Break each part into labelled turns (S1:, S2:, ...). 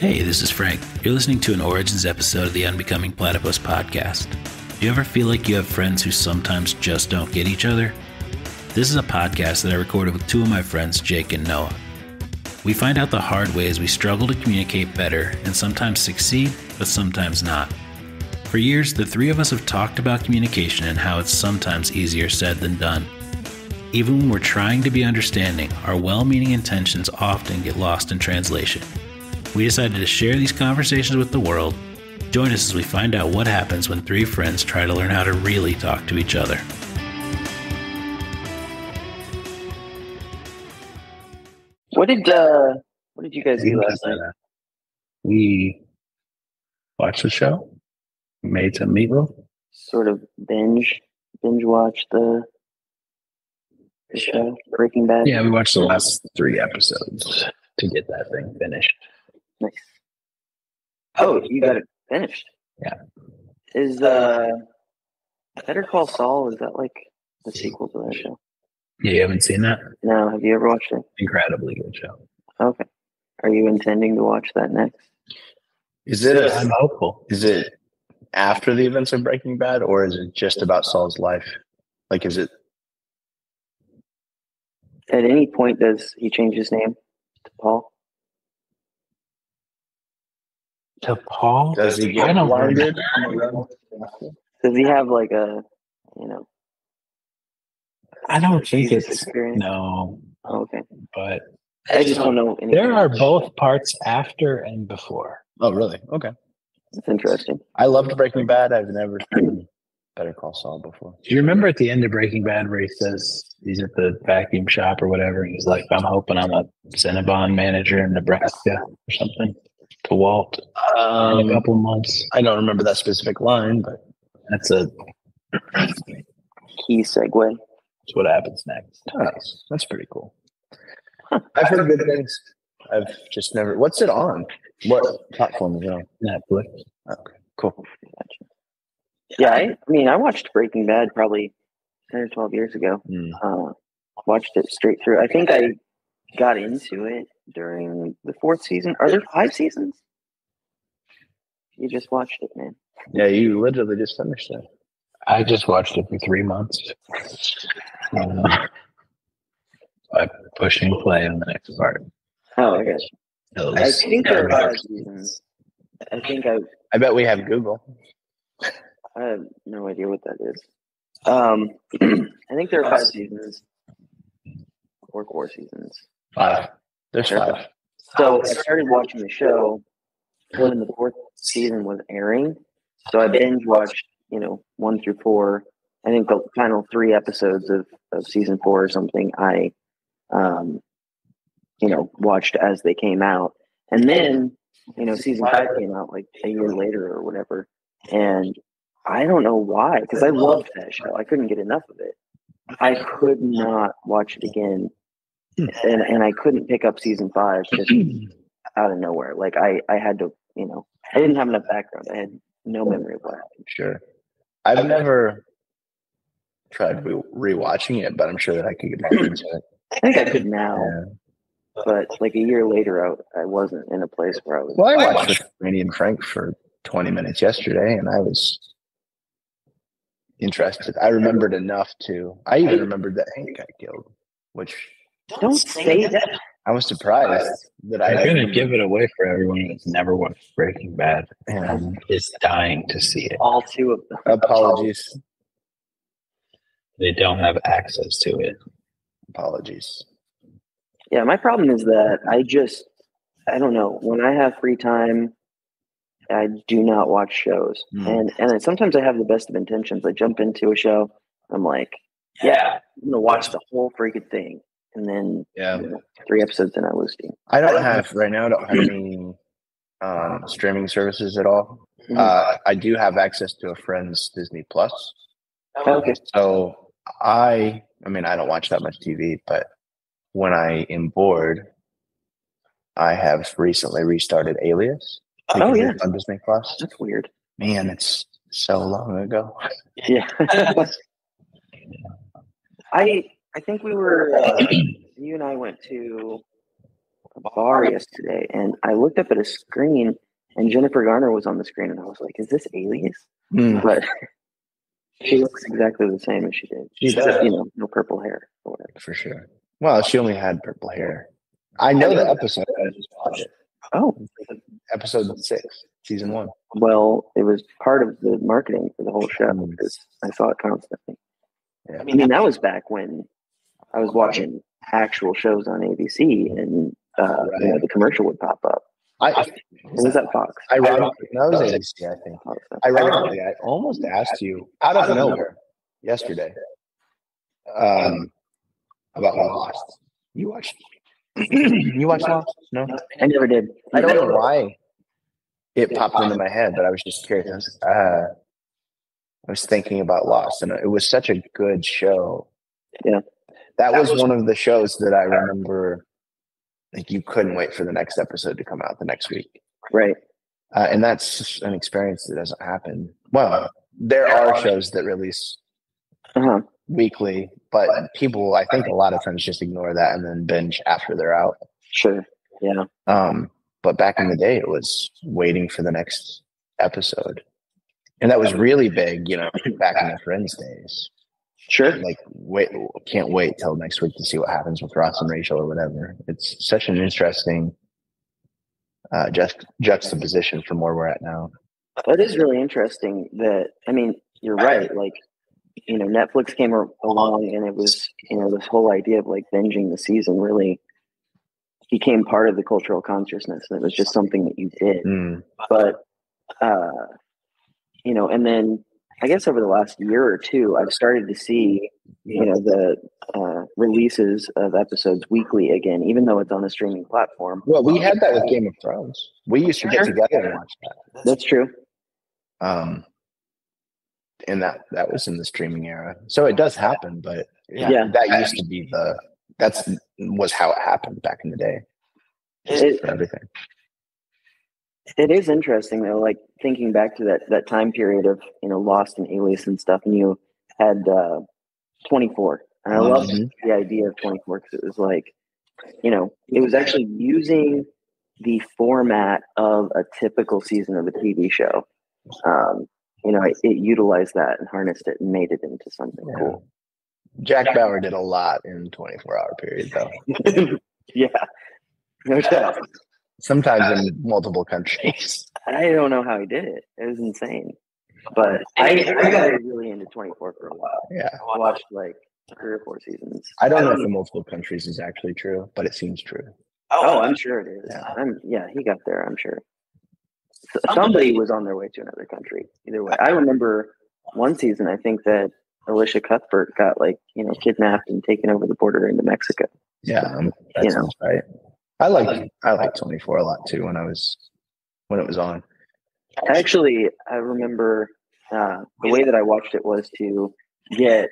S1: Hey, this is Frank. You're listening to an Origins episode of the Unbecoming Platypus podcast. Do you ever feel like you have friends who sometimes just don't get each other? This is a podcast that I recorded with two of my friends, Jake and Noah. We find out the hard ways we struggle to communicate better and sometimes succeed, but sometimes not. For years, the three of us have talked about communication and how it's sometimes easier said than done. Even when we're trying to be understanding, our well meaning intentions often get lost in translation. We decided to share these conversations with the world. Join us as we find out what happens when three friends try to learn how to really talk to each other.
S2: What did uh what did you guys do last night?
S3: We watched the show, made some meatloaf.
S2: Sort of binge binge watch the the show Breaking Bad.
S3: Yeah, we watched the last three episodes to get that thing finished.
S2: Nice. Oh, you got it finished.
S3: Yeah.
S2: Is uh Better Call Saul, is that like the sequel to that show?
S3: Yeah, you haven't seen that?
S2: No, have you ever watched it?
S3: Incredibly good show.
S2: Okay. Are you intending to watch that next?
S4: Is it a,
S3: I'm hopeful.
S4: is it after the events of Breaking Bad or is it just about Saul's life? Like is it
S2: At any point does he change his name to Paul?
S3: To Paul?
S4: does he get
S3: don't
S4: blinded?
S2: Does he have like a you know
S3: I don't think
S2: Jesus
S3: it's
S2: experience?
S3: no,
S2: Oh, okay.
S3: but
S2: I just don't know anything.
S3: there are both parts after and before.
S4: Oh really? Okay.
S2: It's interesting.
S4: I loved Breaking Bad. I've never seen Better Call Saul before.
S3: Do you remember at the end of Breaking Bad where he says he's at the vacuum shop or whatever, and he's like, "I'm hoping I'm a Cinnabon manager in Nebraska or something to Walt in
S4: Um,
S3: a couple months."
S4: I don't remember that specific line, but
S3: That's a
S2: Key segue.
S3: that's what happens next.
S4: that's, that's pretty cool. I've heard good things. I've just never. What's it on? What platform is it on?
S3: Netflix.
S4: Okay, cool.
S2: Yeah, I, I mean, I watched Breaking Bad probably ten or twelve years ago.
S4: Hmm.
S2: Uh, watched it straight through. I think I got into it during the fourth season. Are there five seasons? You just watched it, man.
S4: Yeah, you literally just finished it.
S3: I just watched it for three months. Uh, by pushing play on the next part.
S2: Oh, I guess. I think there are five seasons. I think I
S4: I bet we have Google.
S2: I have no idea what that is. Um, I think there are five seasons or four seasons.
S4: Five. There's five.
S2: So I started watching the show when the fourth season was airing. So I binge watched, you know, one through four. I think the final three episodes of, of season four or something I, um, you know, watched as they came out. And then, you know, season five came out like a year later or whatever. And I don't know why, because I loved that show. I couldn't get enough of it. I could not watch it again. And, and I couldn't pick up season five just out of nowhere. Like I, I had to, you know, I didn't have enough background. I had no memory of what happened.
S4: Sure. I've never tried re- rewatching it, but I'm sure that I could get back into it.
S2: I think I could now,
S4: Yeah.
S2: but like a year later, I, I wasn't in a place where I was.
S4: Well, I watched Randy and Frank for 20 minutes yesterday, and I was interested. I remembered enough to. I even remembered that Hank got killed, which
S2: Don't say that.
S4: I was surprised that I
S3: I'm gonna
S4: didn't-
S3: give it away for everyone that's never watched Breaking Bad and is dying to see it.
S2: All two of them.
S4: Apologies.
S3: They don't have access to it.
S4: Apologies.
S2: Yeah, my problem is that I just, I don't know. When I have free time, I do not watch shows,
S4: Hmm.
S2: and and sometimes I have the best of intentions. I jump into a show, I'm like, yeah, I'm gonna watch the whole freaking thing, and then
S4: Yeah.
S2: you know, three episodes and I lose steam.
S4: I don't have right now. I don't have any um, streaming services at all.
S2: Mhm.
S4: Uh, I do have access to a friend's Disney Plus.
S2: okay,
S4: So I, I mean, I don't watch that much TV, but when I am bored, I have recently restarted Alias.
S2: Oh,
S4: because
S2: yeah.
S4: it's on Disney Plus.
S2: that's weird.
S4: Man, it's so long ago.
S2: Yeah. I I think we were uh, you and I went to a bar yesterday, and I looked up at a screen, and Jennifer Garner was on the screen, and I was like, "Is this Alias?"
S4: Mm.
S2: But she looks exactly the same as she did.
S4: She
S2: She's just, you know, no purple hair or whatever.
S4: for sure. Well, she only had purple hair. I know the episode. I just watched it.
S2: Oh,
S4: Episode six, season one.
S2: well, it was part of the marketing for the whole show because I saw it constantly.
S4: Yeah.
S2: I mean, that was back when I was watching actual shows on ABC, and uh, you know, the commercial would pop up.
S4: I,
S2: What was that Fox?
S4: ironically, that was ABC, I think.
S2: Fox, so.
S4: Ironically, I almost asked you out of nowhere yesterday um, about Lost. You watched? you watched Lost? No,
S2: I never did.
S4: I don't know why it popped into my head, but I was just curious. Uh, I was thinking about Lost, and it was such a good show.
S2: Yeah.
S4: That was one of the shows that I remember. Like you couldn't wait for the next episode to come out the next week.
S2: Right.
S4: Uh, and that's an experience that doesn't happen. Well, there are shows that release
S2: Uh-huh.
S4: weekly, but people, I think, a lot of times just ignore that and then binge after they're out.
S2: Sure. Yeah.
S4: Um, but back in the day, it was waiting for the next episode, and that was really big. You know, back in the Friends days,
S2: Sure.
S4: like wait, can't wait till next week to see what happens with Ross and Rachel or whatever. It's such an interesting uh, just juxtaposition from where we're at now.
S2: It is really interesting that I mean, you're right. Like, you know, Netflix came along and it was, you know, this whole idea of like binging the season really became part of the cultural consciousness. And it was just something that you did.
S4: Mm.
S2: But uh, you know, and then I guess over the last year or two, I've started to see, you know, the uh, releases of episodes weekly again, even though it's on a streaming platform.
S4: Well, we had that with Game of Thrones. We used to get together and watch that.
S2: That's true.
S4: Um, and that that was in the streaming era. So it does happen, but yeah,
S2: Yeah.
S4: that used to be the that's was how it happened back in the day.
S2: It-
S4: for everything.
S2: It is interesting though, like thinking back to that that time period of you know Lost and Alias and stuff, and you had uh, Twenty Four, and I love
S4: Mhm.
S2: the idea of Twenty Four because it was like, you know, it was actually using the format of a typical season of a TV show. Um, you know, it, it utilized that and harnessed it and made it into something
S4: Yeah.
S2: cool.
S4: Jack Bauer did a lot in 24 hour period though.
S2: yeah, no doubt.
S4: Sometimes in multiple countries.
S2: I don't know how he did it. It was insane. But I, I got really into 24 for a while.
S4: Yeah.
S2: I watched like three or four seasons.
S4: I don't know if the multiple countries is actually true, but it seems true.
S2: Oh, I'm sure it is.
S4: Yeah.
S2: I'm, yeah, he got there, I'm sure. S- Somebody was on their way to another country. Either way. I remember one season, I think that Elisha Cuthbert got like, you know, kidnapped and taken over the border into Mexico.
S4: Yeah, um, that
S2: You know.
S4: right. I like I like 24 a lot too when I was when it was on.
S2: Actually, I remember uh, the way that I watched it was to get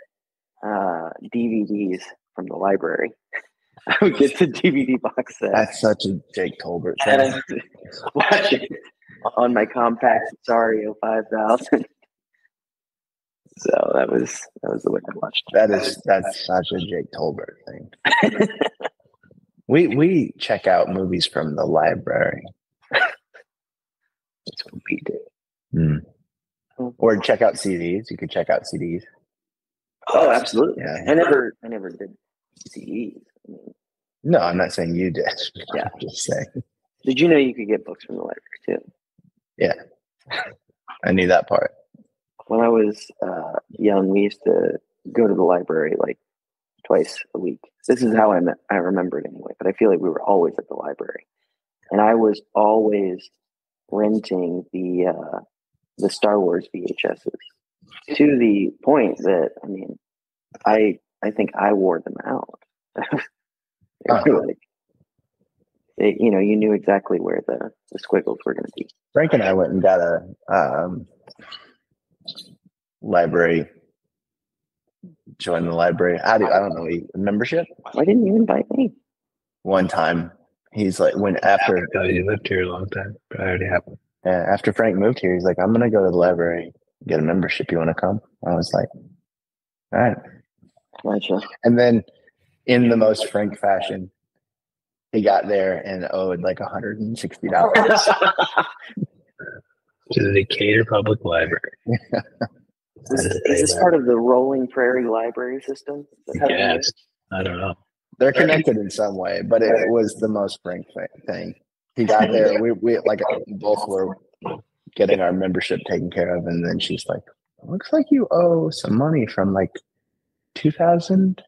S2: uh, DVDs from the library. I would get the DVD box set
S4: That's such a Jake Tolbert thing.
S2: Watch it on my Compaq Presario 5000. So that was that was the way I watched it.
S4: That is that's such a Jake Tolbert thing. We we check out movies from the library.
S2: That's what we do.
S4: Hmm. Or check out CDs. You could check out CDs.
S2: Oh, absolutely.
S4: Yeah.
S2: I never I never did CDs. I mean,
S4: No, I'm not saying you did.
S2: Yeah.
S4: I'm just saying.
S2: did you know you could get books from the library too? Yeah.
S4: I knew that part.
S2: when I was uh, young, we used to go to the library like twice a week. This is how I met, I remember it anyway, but I feel like we were always at the library, and I was always renting the uh, the Star Wars VHSs to the point that I mean, I I think I wore them out.
S4: Uh-huh.
S2: like, they, you know, you knew exactly where the, the squiggles were going to be.
S4: Frank and I went and got a um, library. Join the library. I, do, I don't know a membership.
S2: Why didn't you invite me?
S4: One time, he's like, when after
S3: Oh, you lived here a long time. Probably already happened.
S4: uh, after Frank moved here, he's like, I'm gonna go to the library, get a membership. You want to come? I was like, all right.
S2: Gotcha.
S4: And then, in the most Frank fashion, he got there and owed like hundred and sixty dollars.
S3: to the Decatur Public Library.
S2: Is, is this part of the rolling prairie library system? Is that how it
S3: Yes. I don't know.
S4: They're connected in some way, but it was the most Frank thing. He got there. We we like both were getting our membership taken care of, and then she's like, "Looks like you owe some money from like 2000."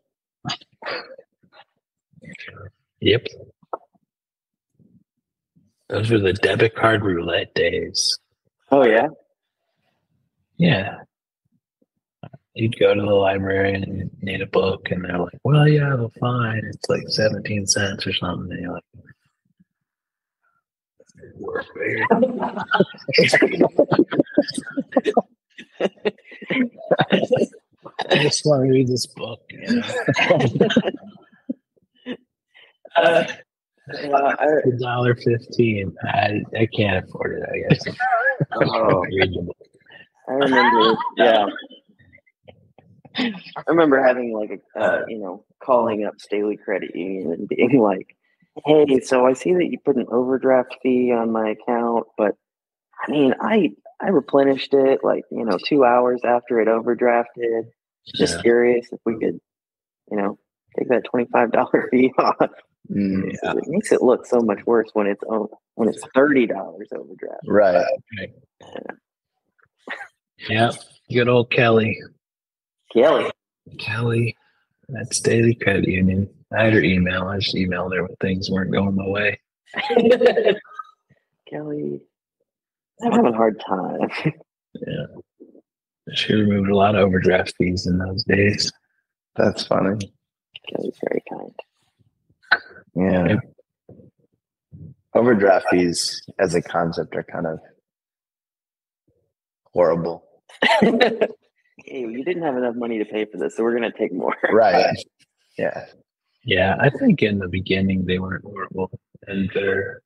S3: Yep. Those were the debit card roulette days.
S2: Oh yeah.
S3: Yeah. You'd go to the library and you need a book, and they're like, well, yeah, a fine. It's like 17 cents or something. And you're like, "We're. I just want to read this book. You know?
S2: Uh, uh, I,
S3: dollar fifteen. I I can't afford it. I guess.
S2: Oh.
S3: Read the book.
S2: I remember. Yeah. I remember having like a uh, you know calling up Staley Credit Union and being like, "Hey, so I see that you put an overdraft fee on my account, but I mean, I I replenished it like you know two hours after it overdrafted. Just
S3: Yeah.
S2: curious if we could, you know, take that twenty five dollar fee off.
S4: Mm,
S3: Yeah.
S2: It makes it look so much worse when it's when it's thirty dollars overdraft.
S4: right.
S3: Yeah. Good old Kelly.
S2: Kelly,
S3: Kelly That's Staley Credit Union. I had her email. I just emailed her when things weren't going my way.
S2: Kelly, I'm having a hard time.
S3: Yeah. She removed a lot of overdraft fees in those days.
S4: That's funny.
S2: Kelly's very kind.
S4: Yeah. Overdraft fees as a concept are kind of horrible.
S2: hey, you didn't have enough money to pay for this, so we're gonna take more.
S4: Right. Yeah.
S3: Yeah, I think in the beginning they weren't horrible, and they're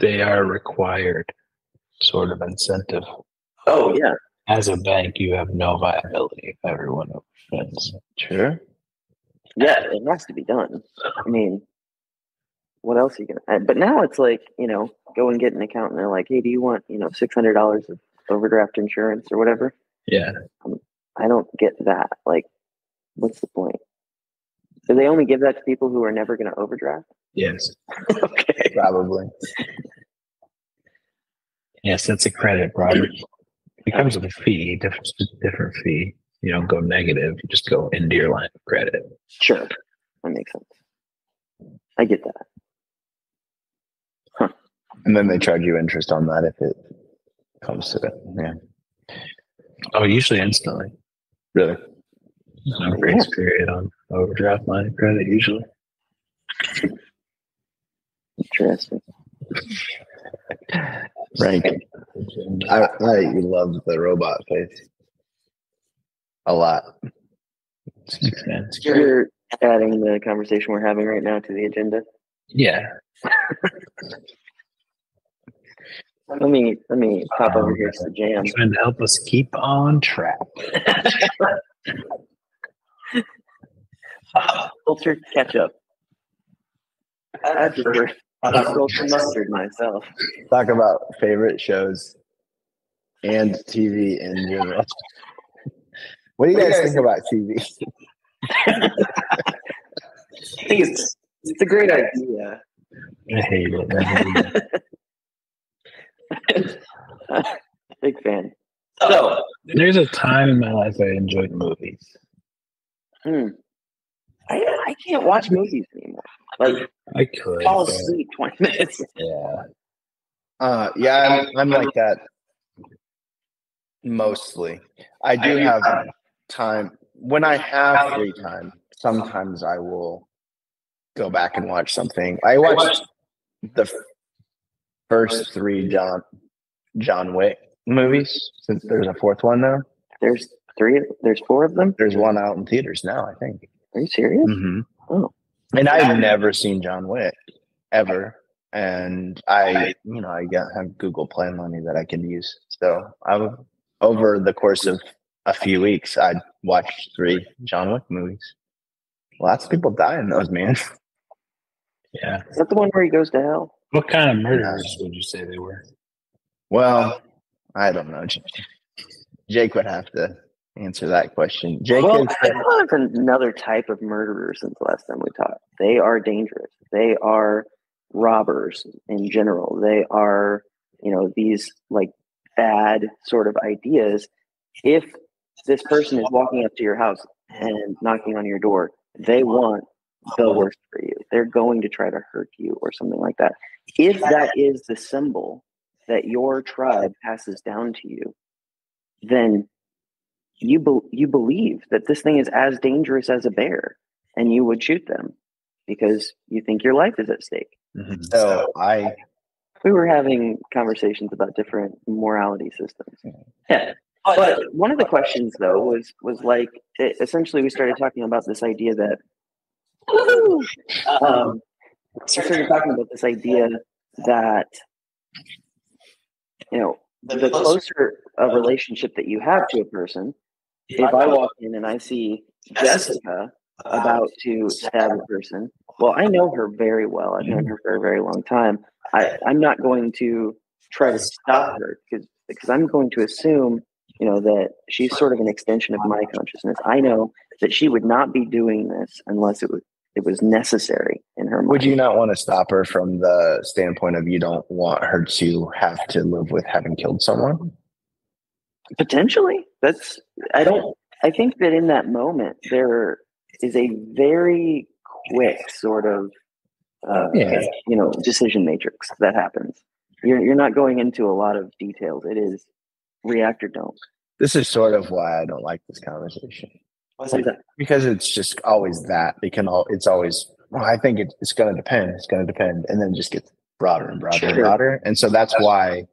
S3: they are required sort of incentive.
S2: Oh yeah,
S3: As a bank, you have no viability if everyone overspends.
S4: Sure.
S2: yeah, it has to be done. I mean, what else are you gonna? But now it's like you know, go and get an account, and they're like, "Hey, do you want you know six hundred dollars of overdraft insurance or whatever?"
S3: Yeah,
S2: I don't get that. Like, what's the point? Do they only give that to people who are never going to overdraft?
S3: yes,
S2: okay.
S4: Probably.
S3: yes, that's a credit, Robert. It comes with a fee, different different fee. You don't go negative; you just go into your line of credit.
S2: Sure. That makes sense. I get that.
S4: And then they charge you interest on that if it comes to it. Yeah.
S3: Oh, usually instantly.
S4: Really?
S3: No grace period on overdraft line of credit. Usually,
S2: Interesting.
S4: Frank, I, I love the robot face a lot.
S2: You're adding the conversation we're having right now to the agenda.
S3: Yeah,
S2: Let me let me pop over here to the jam.
S3: trying to help us keep on track.
S2: Filtered ketchup. I prefer salted mustard myself.
S4: Talk about favorite shows and TV in general. What do you guys think about TV?
S2: I think it's it's a great idea.
S3: I hate it. I hate it.
S2: Big fan. So,
S3: There's a time in my life I enjoyed movies.
S2: hmm, I I can't watch movies anymore. Like
S3: I could.
S2: fall
S3: but-
S2: asleep twenty minutes.
S3: Yeah.
S4: Uh, yeah, I'm, I'm like that mostly. I do have time when I have free time. Sometimes I will go back and watch something. I watched the first three John John Wick movies since there's a fourth one now.
S2: There's three. There's four of them.
S4: There's one out in theaters now, I think.
S2: Are you serious?
S4: Mm-hmm.
S2: Oh.
S4: And I've never seen John Wick ever. And I, you know, I got have Google Play money that I can use. So I would, over the course of a few weeks, I watched three John Wick movies. Lots of people die in those, man.
S3: Yeah.
S2: Is that the one where he goes to hell?
S3: What kind of murderers would you say they were?
S4: Well, I don't know. Jake would have to answer that question. Jake
S2: well,
S4: is
S2: of another type of murderer since the last time we talked. They are dangerous. They are robbers in general. They are, you know, these like bad sort of ideas. If this person is walking up to your house and knocking on your door, they want the worst for you. They're going to try to hurt you or something like that. If that is the symbol that your tribe passes down to you, then you be- you believe that this thing is as dangerous as a bear and you would shoot them because you think your life is at stake.
S3: Mm-hmm.
S4: so I
S2: We were having conversations about different morality systems. Yeah. But one of the questions though was was like it, essentially we started talking about this idea that um, we started talking about this idea that you know the closer a relationship that you have to a person, if I walk in and I see Jessica about to stab a person, well, I know her very well. I've known her for a very long time. I, I'm not going to try to stop her because because I'm going to assume, you know, that she's sort of an extension of my consciousness. I know that she would not be doing this unless it was it was necessary in her mind.
S4: would you not want to stop her from the standpoint of you don't want her to have to live with having killed someone?
S2: Potentially. That's I don't I think that in that moment there is a very quick sort of uh,
S4: Yeah.
S2: you know decision matrix that happens. You're you're not going into a lot of details. It is react or don't.
S4: This is sort of why I don't like this conversation because it's just always that. It can all. It's always. Well, I think it, it's going to depend. It's going to depend, and then it just gets broader and broader and broader. And so that's why,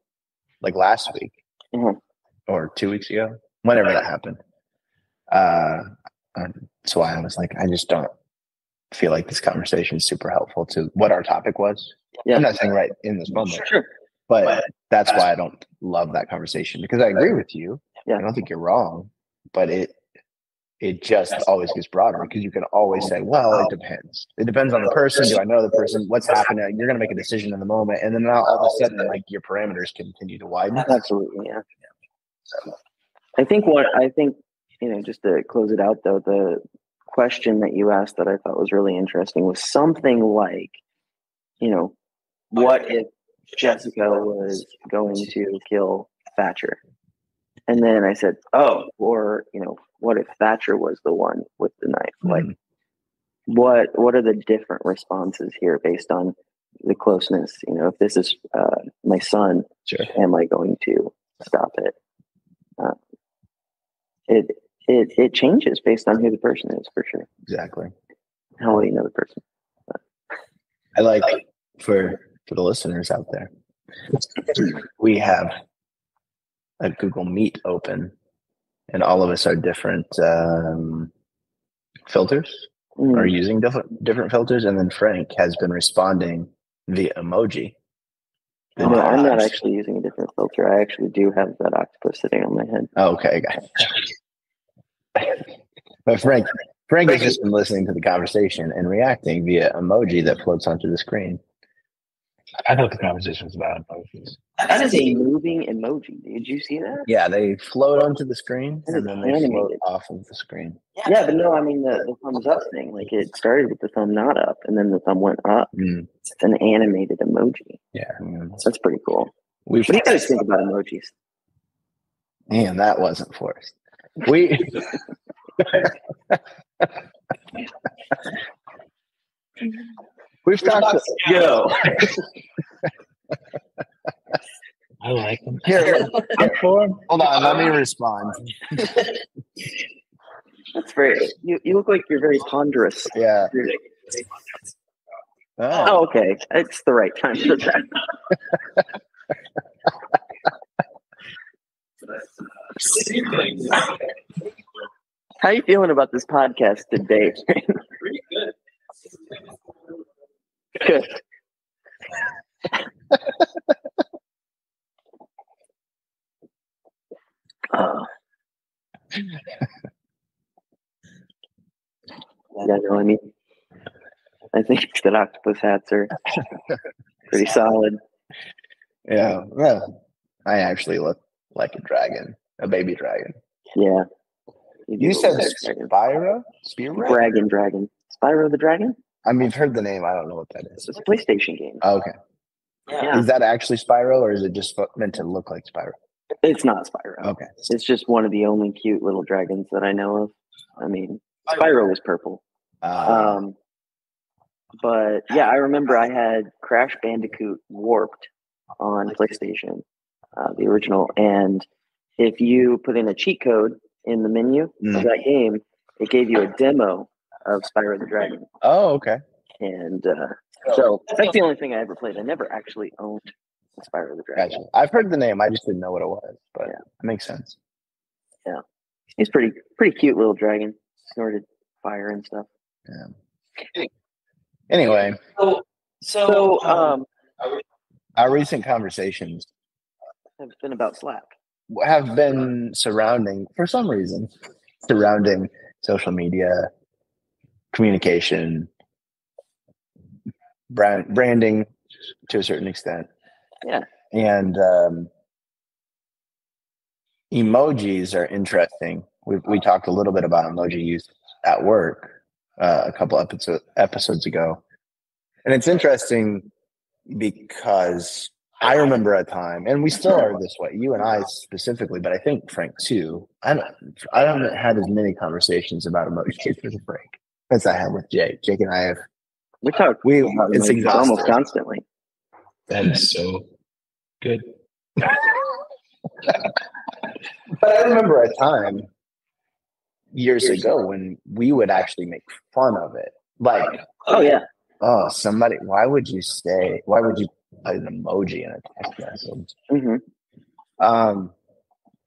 S4: like last week
S2: Mhm.
S4: or two weeks ago, whenever that happened, uh, um, that's why I was like, I just don't feel like this conversation is super helpful to what our topic was.
S2: Yeah.
S4: I'm not saying right in this moment,
S2: Sure.
S4: but that's why I don't love that conversation because I agree with you.
S2: Yeah.
S4: I don't think you're wrong, but it it just always gets broader because you can always say, well, it oh. depends. It depends on the person. Do I know the person? What's happening? You're going to make a decision in the moment, and then all of a sudden, like your parameters continue to widen.
S2: Absolutely, yeah. I think what I think, you know, just to close it out though, the question that you asked that I thought was really interesting was something like, you know, what if Jessica was going to kill Thatcher? And then I said, oh, or, you know, what if Thatcher was the one with the knife? Like,
S4: Mhm.
S2: what what are the different responses here based on the closeness? You know, if this is uh, my son,
S4: Sure.
S2: am I going to stop it? Uh, it it it changes based on who the person is for sure.
S4: Exactly.
S2: How well you know the person.
S4: I like for for the listeners out there. We have a Google Meet open, and all of us are different um, filters.
S2: Mm.
S4: Are using different different filters, and then Frank has been responding via emoji.
S2: No, I'm not actually using a different filter. I actually do have that octopus sitting on my head.
S4: Oh, okay, guys. but Frank, Frank has just been listening to the conversation and reacting via emoji that floats onto the screen.
S3: I thought the conversation was about emojis.
S2: That is a moving emoji. Did you see that?
S4: Yeah, they float onto the screen and
S2: is
S4: then they float off of the screen.
S2: Yeah, but no, I mean the, the thumbs up thing. Like it started with the thumb not up, and then the thumb went up.
S4: Mm,
S2: It's an animated emoji.
S4: mm.
S2: That's pretty cool.
S4: We've
S2: What do you guys think about emojis?
S4: man, that wasn't forced. We we've talked.
S2: to Yo,
S3: I like them.
S4: Here,
S3: I'm for 'em.
S4: hold on. Let me respond.
S2: that's very. You, you look like you're very ponderous.
S4: Yeah. Oh.
S2: Oh, okay. It's the right time for that. How are you feeling about this podcast today?
S5: Pretty good.
S2: Good. Uh, yeah, no, I mean, I think think that octopus hats are pretty solid.
S4: Yeah. Well, I actually look like a dragon, a baby dragon.
S2: Yeah.
S4: You said
S2: dragon.
S4: Spyro? Spyro?
S2: Dragon, dragon. Spyro the Dragon?
S4: I mean, I've heard the name. I don't know what that is.
S2: It's a PlayStation game.
S4: Oh, okay.
S2: Yeah.
S4: Is that actually Spyro or is it just meant to look like Spyro?
S2: It's not Spyro.
S4: Okay.
S2: It's just one of the only cute little dragons that I know of. I mean, Spyro was purple.
S4: Uh,
S2: Um, but yeah, I remember I had Crash Bandicoot Warped on PlayStation, uh, the original. And if you put in a cheat code in the menu
S4: Mm.
S2: of that game, it gave you a demo of Spyro the Dragon.
S4: oh, okay.
S2: And uh, so that's the only thing I ever played. I never actually owned Spyro the Dragon.
S4: Gotcha. I've heard the name. I just didn't know what it was, but
S2: Yeah.
S4: it makes sense.
S2: Yeah, he's pretty pretty cute little dragon. Snorted fire and stuff. Yeah.
S4: Anyway,
S2: So um,
S4: our recent conversations
S2: have been about Slack.
S4: have been surrounding, for some reason, surrounding social media, communication, brand, branding to a certain extent.
S2: Yeah.
S4: And um, emojis are interesting. We we talked a little bit about emoji use at work uh, a couple episode, episodes ago, and it's interesting because I remember a time, and we still are this way. You and I specifically, but I think Frank too. I don't. I haven't had as many conversations about emojis with Frank as I have with Jake. Jake and I have.
S2: We talk
S4: We it's
S2: emojis almost constantly.
S3: That is so good.
S4: But I remember a time years ago when we would actually make fun of it. Like,
S2: Oh yeah,
S4: oh, somebody, why would you say, why would you put an emoji in a text message?
S2: hmm
S4: Um,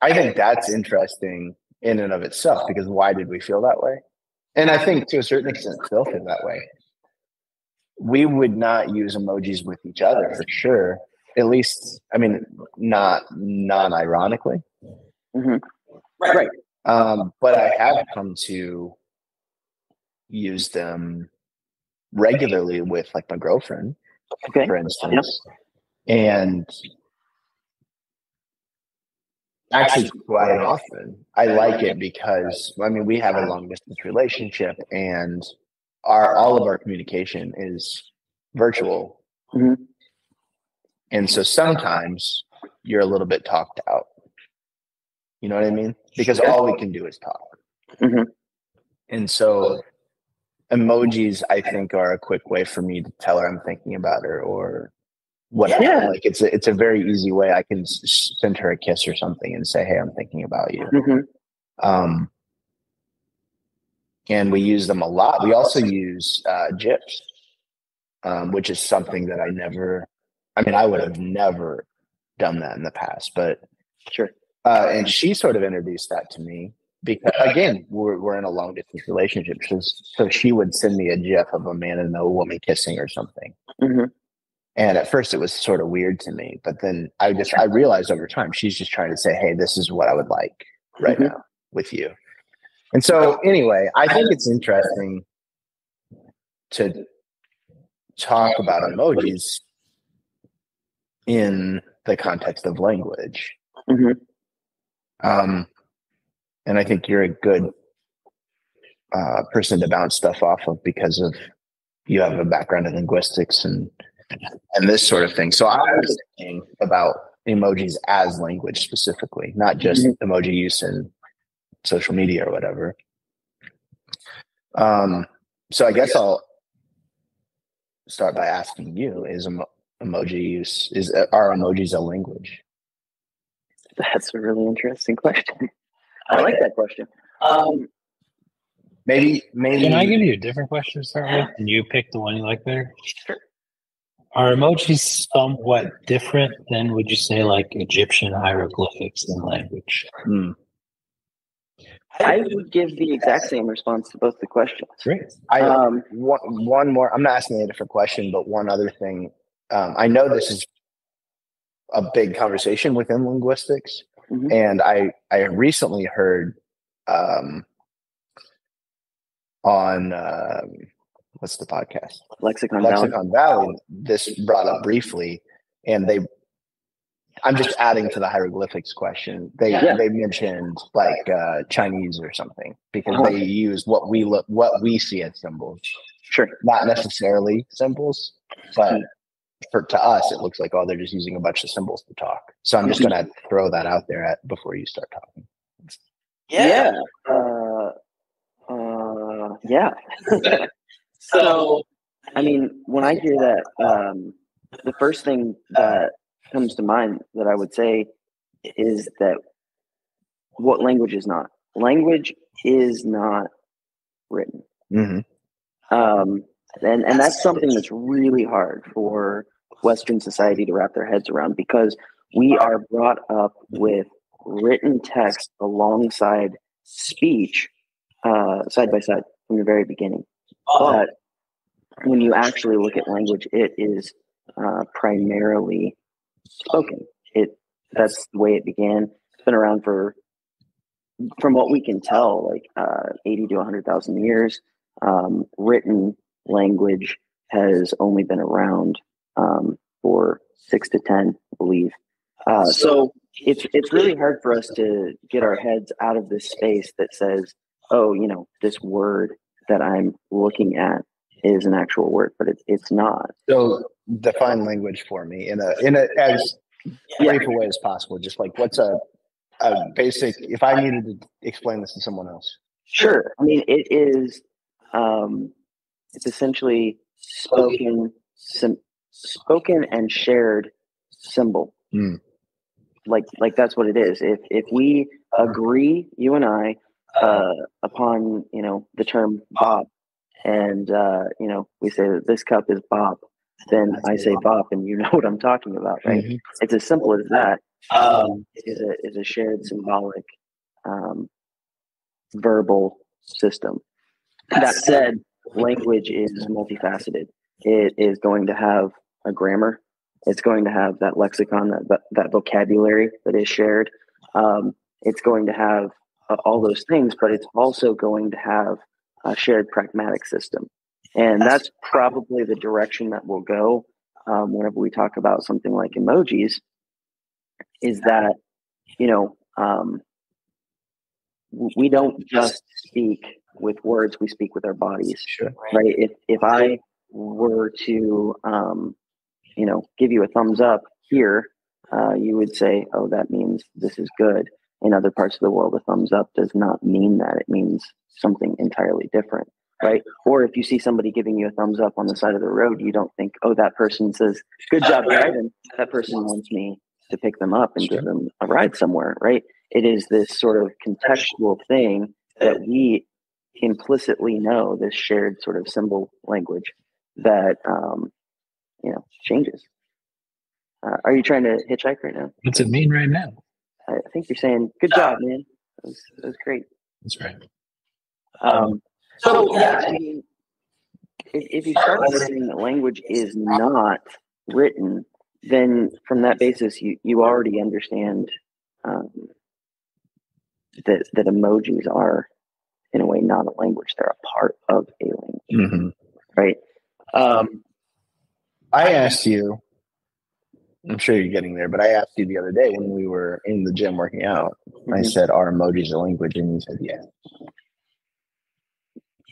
S4: I think that's interesting in and of itself because why did we feel that way? And I think to a certain extent, still feel that way. We would not use emojis with each other for sure. At least, I mean, not non ironically.
S2: hmm right.
S4: Um, but I have come to use them regularly with like my girlfriend,
S2: Okay.
S4: for instance. And actually quite often. I like it because I mean we have a long distance relationship and our all of our communication is virtual.
S2: Mhm.
S4: And so sometimes you're a little bit talked out. You know what I mean? Because all we can do is talk.
S2: Mhm.
S4: And so emojis I think are a quick way for me to tell her I'm thinking about her or whatever.
S2: Yeah.
S4: Like it's a, it's a very easy way I can send her a kiss or something and say, "Hey, I'm thinking about you."
S2: hmm
S4: Um, and we use them a lot. We also use uh, GIFs, um, which is something that I never. I mean, I would have never done that in the past, but
S2: Sure.
S4: uh, and she sort of introduced that to me because again, we're we're in a long distance relationship, so so she would send me a GIF of a man and a woman kissing or something.
S2: hmm
S4: And at first, it was sort of weird to me, but then I just I realized over time she's just trying to say, "Hey, this is what I would like right
S2: Mhm.
S4: now with you." And so, anyway, I think it's interesting to talk about emojis in the context of language.
S2: hmm
S4: Um, and I think you're a good uh, person to bounce stuff off of because of you have a background in linguistics and and this sort of thing. So I was thinking about emojis as language specifically, not just emoji use in social media or whatever. Um, so I guess I'll start by asking you: Is emoji use is are emojis a language?
S2: That's a really interesting question. I like that question. Um,
S4: Maybe, maybe.
S3: Can I give you a different question to start with? And you pick the one you like better? Sure. Are emojis somewhat different than, would you say, like Egyptian hieroglyphics in language?
S4: Hmm.
S2: I would give the exact same response to both the questions.
S3: Great.
S4: I
S2: Um,
S4: one, one more. I'm not asking a different question, but one other thing. Um, I know this is a big conversation within linguistics,
S2: Mhm.
S4: and I I recently heard um, on um what's the podcast?
S2: Lexicon, Valley.
S4: Lexicon Valley. This brought up briefly, and they. I'm just adding to the hieroglyphics question. They
S2: Yeah.
S4: they mentioned like uh, Chinese or something because
S2: Uh-huh.
S4: they use what we look what we see as symbols,
S2: Sure.
S4: not necessarily symbols, but for to us it looks like oh they're just using a bunch of symbols to talk. So I'm just gonna throw that out there at, before you start talking.
S2: Yeah. Uh, uh, yeah.
S5: So,
S2: I mean, when I hear that, um, the first thing that comes to mind that I would say is that what language is not. Language is not written.
S4: Mm-hmm.
S2: Um, and, and that's something that's really hard for Western society to wrap their heads around because we are brought up with written text alongside speech uh, side by side from the very beginning. But when you actually look at language, it is uh, primarily spoken. It that's the way it began. It's been around for, from what we can tell, like uh, eighty to hundred thousand years. Um, written language has only been around um, for six to ten, I believe. Uh, so it's it's really hard for us to get our heads out of this space that says, oh, you know, this word that I'm looking at is an actual word, but it's it's not.
S4: So define language for me in a in a as brief a way as possible. Just like what's a a basic if I needed to explain this to someone else.
S2: Sure. I mean, it is. Um, it's essentially spoken, sim- spoken and shared symbol.
S4: Hmm.
S2: Like, like that's what it is. If if we agree, you and I, uh, upon you know the term Bob, and uh, you know we say that this cup is Bob, then I say Bob, and you know what I'm talking about, right?
S4: Mhm.
S2: It's as simple as that. Um, is a is a shared symbolic, um, verbal system. That said, language is multifaceted. It is going to have a grammar. It's going to have that lexicon, that that, vocabulary that is shared. Um, it's going to have uh, all those things, but it's also going to have a shared pragmatic system, and that's probably the direction that we'll go um, whenever we talk about something like emojis. Is that you know um, we don't just speak with words; we speak with our bodies
S4: Sure.
S2: right? If if I were to, um, you know, give you a thumbs up here, uh, you would say, "Oh, that means this is good." In other parts of the world, a thumbs up does not mean that; it means something entirely different, right? Or if you see somebody giving you a thumbs up on the side of the road, you don't think, "Oh, that person says good job driving." That person wants me to pick them up and give them a ride somewhere, right? It is this sort of contextual thing that we implicitly know this shared sort of symbol language that um, you know changes. Uh, are you trying to hitchhike right now?
S3: What's it mean right now?
S2: I I think you're saying, "Good job, man. That was, that was great."
S3: That's right.
S2: Um, so yeah, I mean, if, if you start by saying that language is not written, then from that basis, you you already understand um, that that emojis are, in a way, not a language; they're a part of a language,
S4: Mhm.
S2: right? Um,
S4: I asked you. I'm sure you're getting there, but I asked you the other day when we were in the gym working out. I
S2: Mhm.
S4: said, "Are emojis a language?" And you said, "Yeah."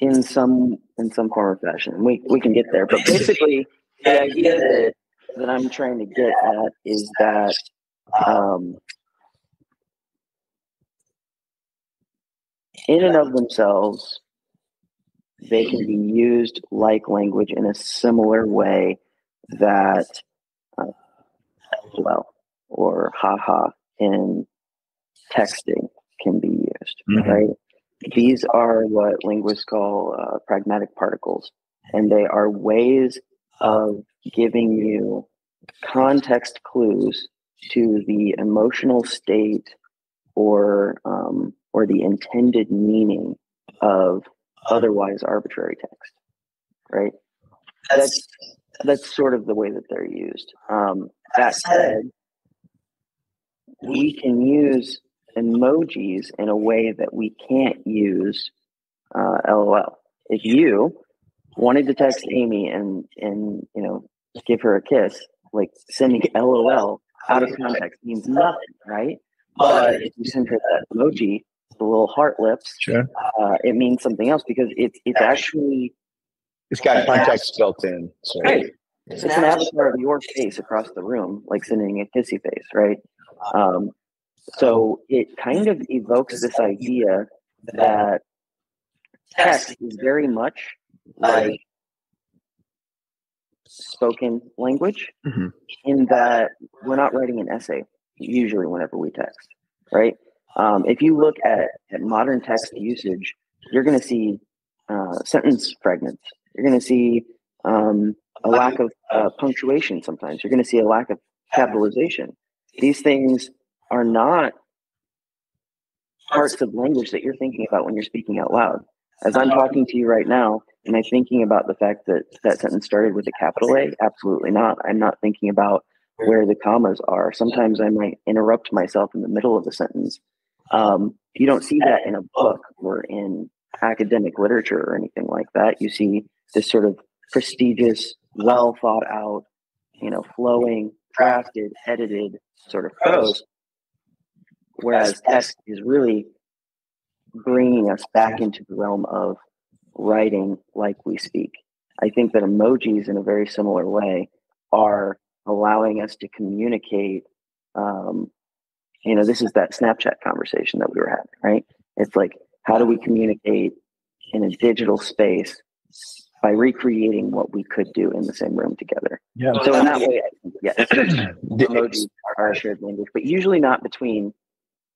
S2: in some in some form or fashion. We we can get there, but basically, the idea that that I'm trying to get at is that um, in and of themselves, they can be used like language in a similar way that uh, well or haha in texting can be used,
S4: Mhm.
S2: right? These are what linguists call uh, pragmatic particles, and they are ways of giving you context clues to the emotional state or um, or the intended meaning of otherwise arbitrary text, right? That's that's sort of the way that they're used. Um, that said, we can use emojis in a way that we can't use uh, LOL. If you wanted to text Amy and and you know give her a kiss, like sending LOL out of context means nothing, right? But if you send her that emoji, the little heart lips,
S4: Sure.
S2: uh, it means something else because it's it's actually
S4: It's got context built in. So
S2: Right. it's an avatar of your face across the room, like sending a kissy face, right? Um, so it kind of evokes this idea that text is very much like spoken language
S4: Mhm.
S2: in that we're not writing an essay usually whenever we text right um, if you look at, at modern text usage you're going to see uh, sentence fragments. You're going to see um, a lack of uh, punctuation sometimes. You're going to see a lack of capitalization. These things are not parts of language that you're thinking about when you're speaking out loud. As i'm talking to you right now am i thinking about the fact that that sentence started with a capital a? Absolutely not. I'm not thinking about where the commas are. Sometimes i might interrupt myself in the middle of a sentence um, you don't see that in a book or in academic literature or anything like that. You see this sort of prestigious well thought out you know flowing drafted edited sort of prose. Whereas text is really bringing us back into the realm of writing like we speak. I think that emojis, in a very similar way, are allowing us to communicate. Um, you know, this is that Snapchat conversation that we were having, right? It's like, how do we communicate in a digital space by recreating what we could do in the same room together?
S4: Yeah.
S2: So in that way, I think, yes, emojis are a shared language, but usually not between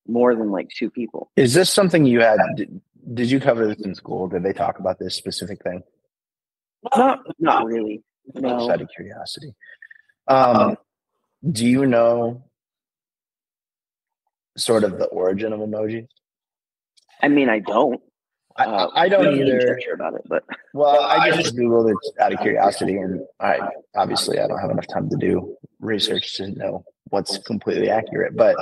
S2: more than like two people.
S4: Is this something you had? Did, did you cover this in school? Did they talk about this specific thing?
S2: Not, not really. No.
S4: Just out of curiosity. Um, do you know sort of the origin of emojis?
S2: I mean, I don't.
S4: I,
S2: Uh,
S4: I don't
S2: I'm
S4: either.
S2: Sure about it, but
S4: Well, I just googled it out of curiosity, and I obviously I don't have enough time to do research to know what's completely accurate. But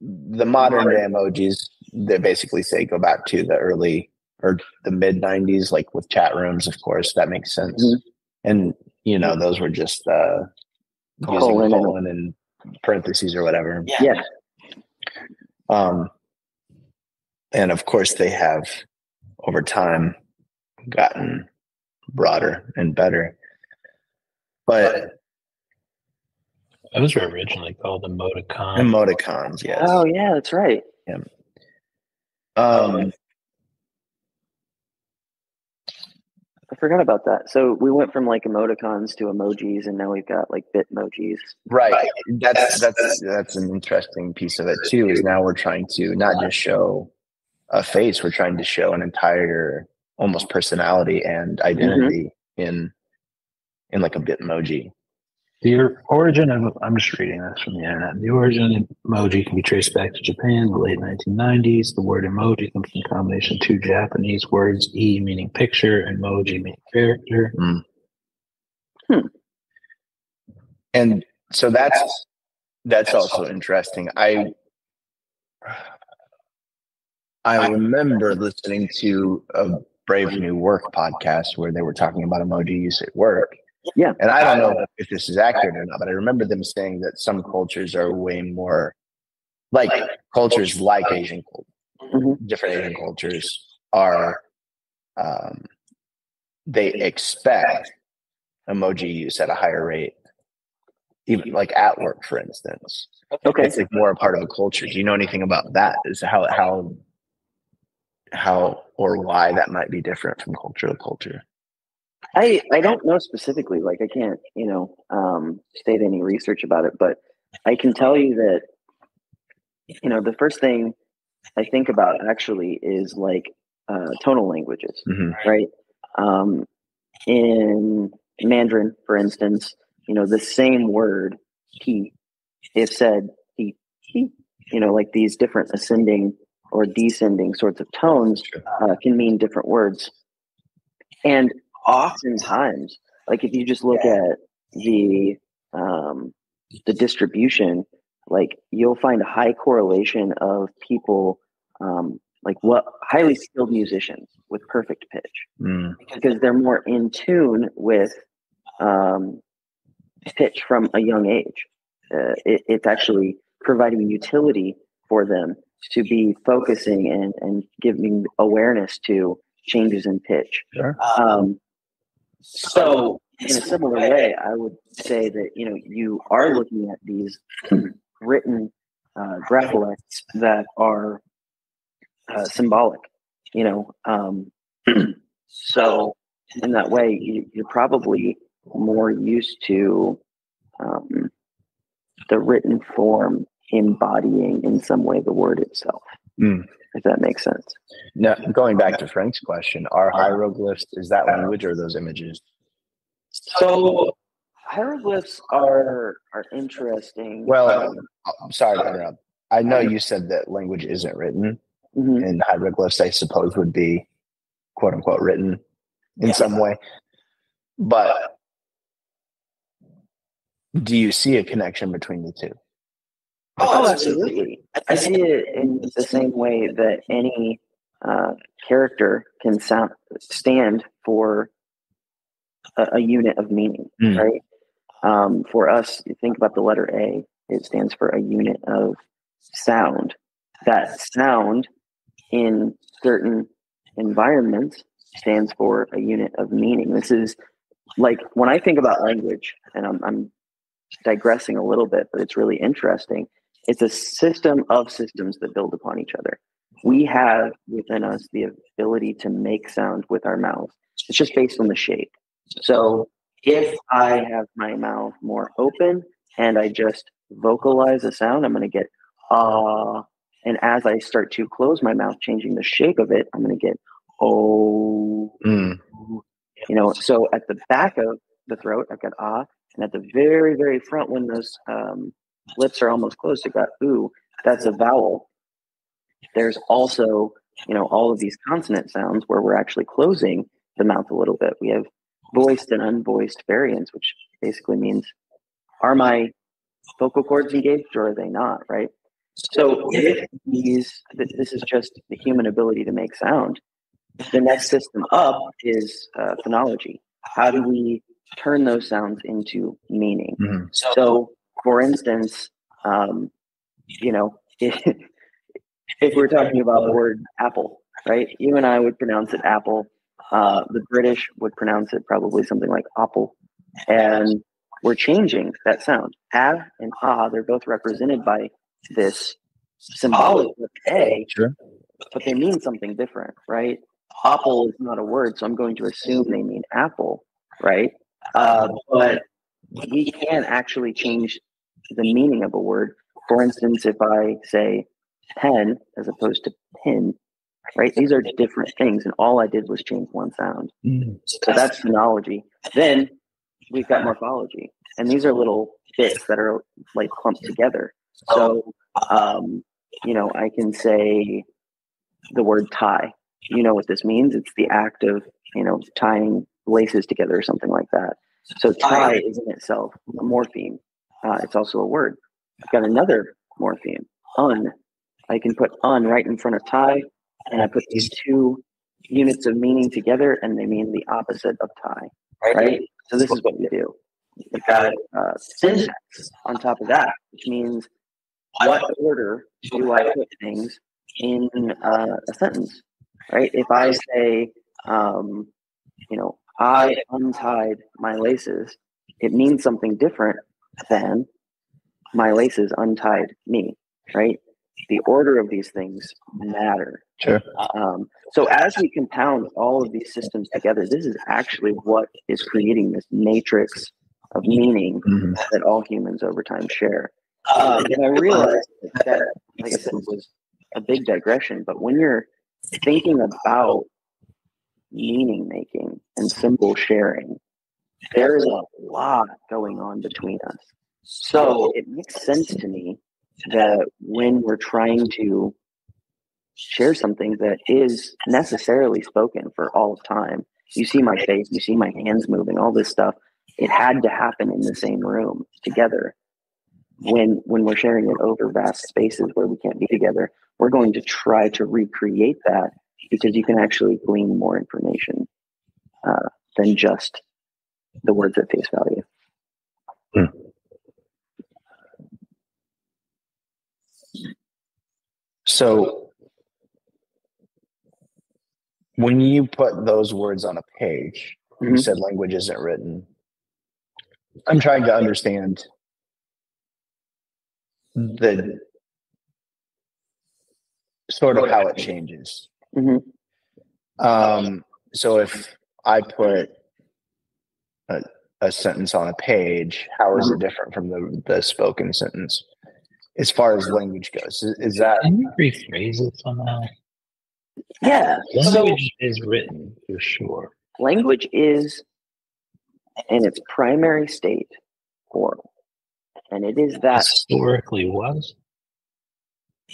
S4: the modern day emojis, they basically say go back to the early or the mid '90s, like with chat rooms. Of course, that makes sense.
S2: Mhm.
S4: And you know, those were just uh, using
S2: Colon and-
S4: colon and parentheses or whatever.
S2: yeah,
S4: Um, and of course, they have over time gotten broader and better. But
S3: Those were originally called emoticons.
S4: emoticons, yes.
S2: Oh yeah, that's right. Yeah.
S4: Um,
S2: I forgot about that. So we went from like emoticons to emojis, and now we've got like bitmojis.
S4: right. That's that's that's an interesting piece of it too. Is now we're trying to not just show a face, we're trying to show an entire almost personality and identity mm-hmm. in in like a bitmoji.
S3: The origin of I'm just reading this from the internet. The origin of emoji can be traced back to Japan, the late 1990s. The word emoji comes from a combination of two Japanese words, e meaning picture and moji meaning character. Hmm.
S4: and so that's that's also interesting i i remember listening to a brave new work podcast where they were talking about emoji use at work
S2: Yeah.
S4: and i don't know if this is accurate or not but i remember them saying that some cultures are way more like cultures like asian cul-
S2: Mhm.
S4: different asian cultures are um, they expect emoji use at a higher rate even like at work for instance
S2: Okay.
S4: it's like more a part of a culture do you know anything about that is how how how or why that might be different from culture to culture
S2: I I don't know specifically. Like I can't you know um, state any research about it, but I can tell you that you know the first thing I think about actually is like uh, tonal languages.
S4: Mhm.
S2: right? Um, in Mandarin, for instance, you know, the same word "he" is said "he," "he," you know, like these different ascending or descending sorts of tones uh, can mean different words. And oftentimes, like if you just look at the um, the distribution, like you'll find a high correlation of people um, like what highly skilled musicians with perfect pitch
S4: Mm.
S2: because they're more in tune with um, pitch from a young age. Uh, it, it's actually providing utility for them to be focusing and, and giving awareness to changes in pitch.
S4: Sure.
S2: Um, so, in a similar way, I would say that you know you are looking at these written uh, grapholects that are uh, symbolic. You know, um, so in that way, you, you're probably more used to um, the written form embodying in some way the word itself.
S4: Mm.
S2: If that makes sense.
S4: Now, going back to Frank's question, are hieroglyphs is that language or those images?
S2: So hieroglyphs are are interesting.
S4: Well, I'm sorry to interrupt. I know you said that language isn't written,
S2: Mhm.
S4: and hieroglyphs, I suppose, would be quote unquote written in some way. But do you see a connection between the two?
S2: Oh, absolutely. I see it in the same way that any uh, character can sound, stand for a, a unit of meaning,
S4: Mm.
S2: right? Um, for us, you think about the letter A, it stands for a unit of sound. That sound in certain environments stands for a unit of meaning. This is like when I think about language, and I'm, I'm digressing a little bit, but it's really interesting. It's a system of systems that build upon each other. We have within us the ability to make sound with our mouth. It's just based on the shape. So if I have my mouth more open and I just vocalize a sound, I'm going to get ah. and as I start to close my mouth, changing the shape of it, I'm going to get oh.
S4: Mm.
S2: You know, so at the back of the throat, I've got ah, and at the very, very front, when those um, lips are almost closed, You've got ooh. That's a vowel. There's also, you know, all of these consonant sounds where we're actually closing the mouth a little bit. We have voiced and unvoiced variants, which basically means are my vocal cords engaged or are they not, right? So if these, this is just the human ability to make sound. The next system up is uh, phonology. How do we turn those sounds into meaning?
S4: Mhm.
S2: So, for instance, um, you know, if, if we're talking about the word apple, right? You and I would pronounce it apple. Uh, the British would pronounce it probably something like apple. And we're changing that sound. A and ah, they're both represented by this symbolic with A,
S4: Sure.
S2: but they mean something different, right? Apple is not a word, so I'm going to assume they mean apple, right? Uh, but we can actually change the meaning of a word. For instance, if I say pen as opposed to pin, right? These are different things, and all I did was change one sound.
S4: Mm.
S2: So that's phonology. Then we've got morphology, and these are little bits that are like clumped together. So, um, you know, I can say the word tie. You know what this means? It's the act of, you know, tying laces together or something like that. So tie is in itself a morpheme. Uh, it's also a word. I've got another morpheme, un. I can put un right in front of tie, and I put these two units of meaning together, and they mean the opposite of tie, right? So this is what we do. We've got uh, syntax on top of that, which means what order do I put things in uh, a sentence, right? If I say, um, you know, I untied my laces, it means something different than my laces untied me, right? The order of these things matter.
S4: Sure.
S2: Um, so as we compound all of these systems together, this is actually what is creating this matrix of meaning
S4: Mhm.
S2: that all humans over time share. Um, and I realized that, that, like I said, was a big digression. But when you're thinking about meaning making and symbol sharing, there is a lot going on between us. So it makes sense to me that when we're trying to share something that is necessarily spoken for all of time, you see my face, you see my hands moving, all this stuff. It had to happen in the same room together. When when we're sharing it over vast spaces where we can't be together, we're going to try to recreate that because you can actually glean more information uh, than just the words at face value.
S4: Hmm. So when you put those words on a page, you
S2: Mhm.
S4: said language isn't written. I'm trying to understand the sort of how it changes.
S2: Mhm.
S4: Um, so if I put a, a sentence on a page, how is it mm-hmm. different from the, the spoken sentence as far as language goes? Is, is that
S3: Can you rephrase it somehow?
S2: Yeah. So
S3: Language is written for sure.
S2: language is in its primary state oral. And it is that
S3: Historically was.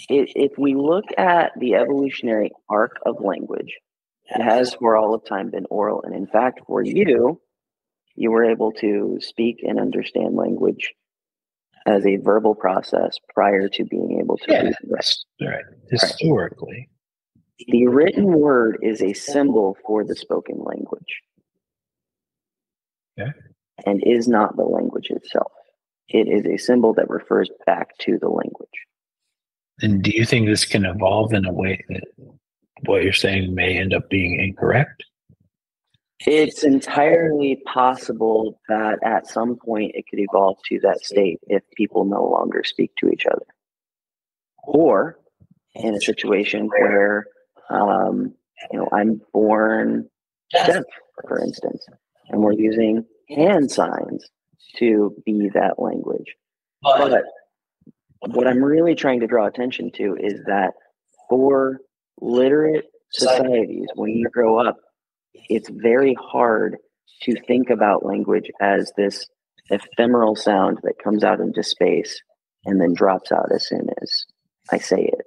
S2: i if we look at the evolutionary arc of language, it has for all of time been oral. And in fact, for you, you were able to speak and understand language as a verbal process prior to being able to
S3: Yeah.
S2: read.
S3: Right. Historically.
S2: The written word is a symbol for the spoken language.
S3: Okay.
S2: And is not the language itself. It is a symbol that refers back to the language.
S3: And do you think this can evolve in a way that what you're saying may end up being incorrect?
S2: It's entirely possible that at some point it could evolve to that state if people no longer speak to each other. Or in a situation where, um, you know, I'm born deaf, for instance, and we're using hand signs to be that language. But what I'm really trying to draw attention to is that for literate societies, when you grow up, it's very hard to think about language as this ephemeral sound that comes out into space and then drops out as soon as I say it.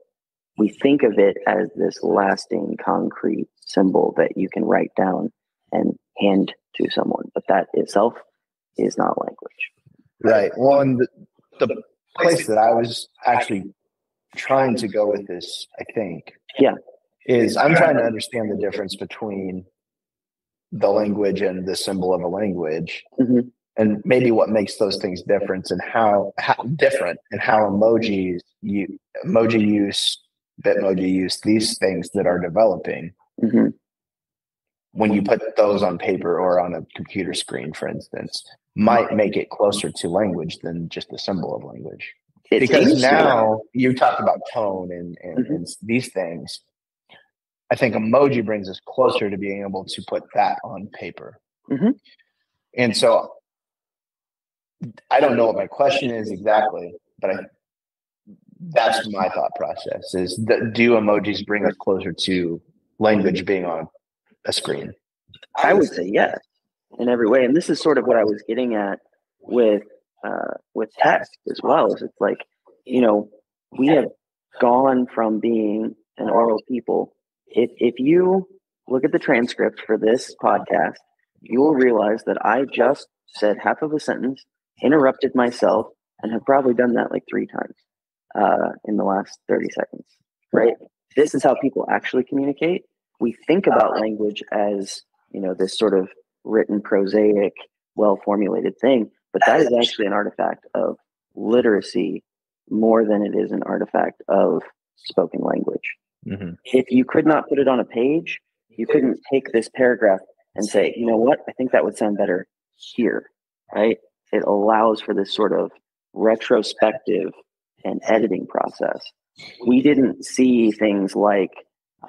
S2: We think of it as this lasting concrete symbol that you can write down and hand to someone, but that itself is not language.
S4: right? Well, and the, the place that I was actually trying to go with this, I think,
S2: Yeah.
S4: is I'm trying to understand the difference between the language and the symbol of a language,
S2: Mhm.
S4: and maybe what makes those things different and how, how different and how emojis you emoji use, Bitmoji use, these things that are developing
S2: hmm
S4: when you put those on paper or on a computer screen, for instance, might make it closer to language than just the symbol of language.
S2: It
S4: because now you talked about tone and, and,
S2: Mhm.
S4: and these things. I think emoji brings us closer to being able to put that on paper.
S2: Mhm.
S4: And so I don't know what my question is exactly, but I, that's my thought process is that do emojis bring us closer to language being on a screen?
S2: I would say yes in every way, and this is sort of what I was getting at with uh, with text as well. Is it's like you know we have gone from being an oral people. If if you look at the transcript for this podcast, you will realize that I just said half of a sentence, interrupted myself, and have probably done that like three times uh, in the last thirty seconds. Right. This is how people actually communicate. We think about language as you know this sort of written prosaic well formulated thing but that is actually an artifact of literacy more than it is an artifact of spoken language if you could not put it on a page you couldn't take this paragraph and say you know what? I think that would sound better here right? It allows for this sort of retrospective and editing process. We didn't see things like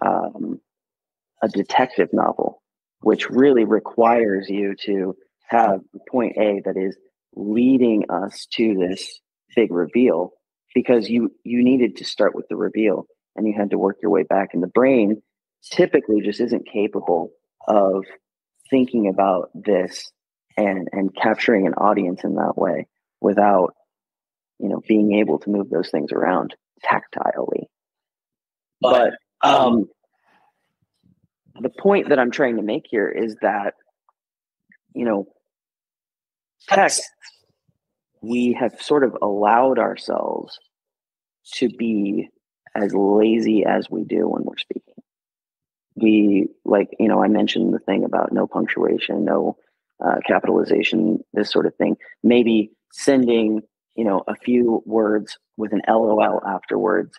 S2: um, a detective novel which really requires you to have point A that is leading us to this big reveal because you you needed to start with the reveal and you had to work your way back. And the brain typically just isn't capable of thinking about this and and capturing an audience in that way without you know being able to move those things around tactilely. But um the point that I'm trying to make here is that, you know, text, we have sort of allowed ourselves to be as lazy as we do when we're speaking. We like, you know, I mentioned the thing about no punctuation, no uh, capitalization, this sort of thing. Maybe sending, you know, a few words with an LOL afterwards,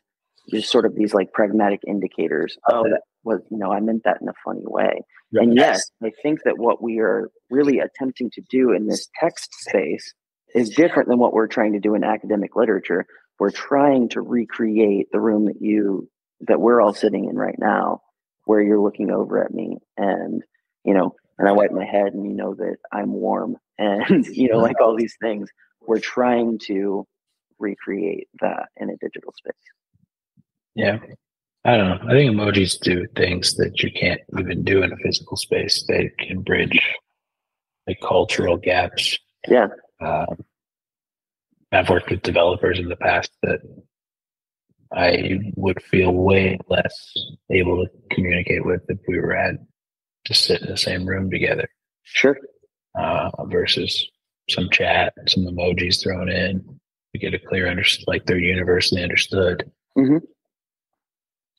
S2: just sort of these like pragmatic indicators. Oh, that was, you know, I meant that in a funny way. And yes, I think that what we are really attempting to do in this text space is different than what we're trying to do in academic literature. We're trying to recreate the room that you that we're all sitting in right now, where you're looking over at me and you know, and I wipe my head and you know that I'm warm and you know, like all these things. We're trying to recreate that in a digital space.
S3: Yeah. I don't know. I think emojis do things that you can't even do in a physical space. They can bridge like cultural gaps.
S2: Yeah.
S3: Um, I've worked with developers in the past that I would feel way less able to communicate with if we were at to sit in the same room together.
S2: Sure.
S3: Uh, versus some chat, some emojis thrown in to get a clear understand, like they're universally understood.
S2: Mm-hmm.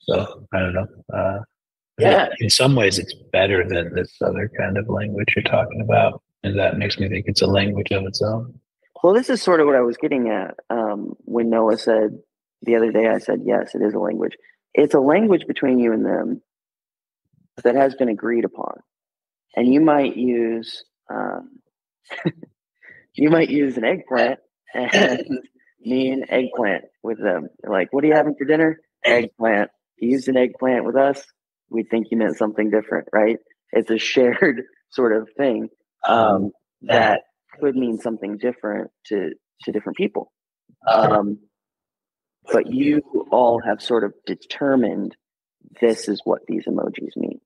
S3: So I don't know. Uh,
S2: Yeah.
S3: In some ways, it's better than this other kind of language you're talking about, and that makes me think it's a language of its own.
S2: Well, this is sort of what I was getting at um, when Noah said the other day. I said, yes, it is a language. It's a language between you and them that has been agreed upon, and you might use um, you might use an eggplant and me an eggplant with them. Like, what are you having for dinner? Eggplant. You used an eggplant with us. We think you meant something different, right? It's a shared sort of thing um, that could mean something different to to different people. Um, but you all have sort of determined this is what these emojis mean.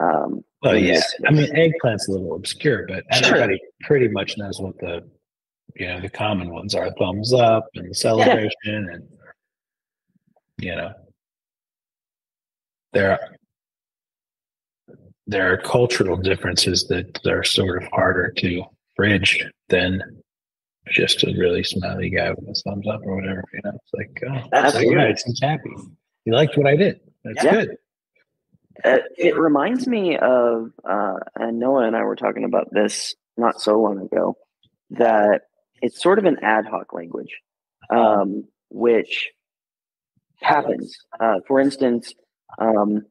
S2: Um,
S3: Well, yeah. I mean, eggplant's a little obscure, but
S2: Sure.
S3: everybody pretty much knows what the you know the common ones are: thumbs up and celebration, and you know there are there are cultural differences that are sort of harder to bridge than just a really smiley guy with a thumbs up or whatever. You know, it's like, oh, it's like,
S2: Absolutely.
S3: yeah, he's happy. He liked what I did. That's
S2: Yeah.
S3: good.
S2: Uh, it reminds me of, uh, and Noah and I were talking about this not so long ago, that it's sort of an ad hoc language, um, which happens. Uh, for instance, um,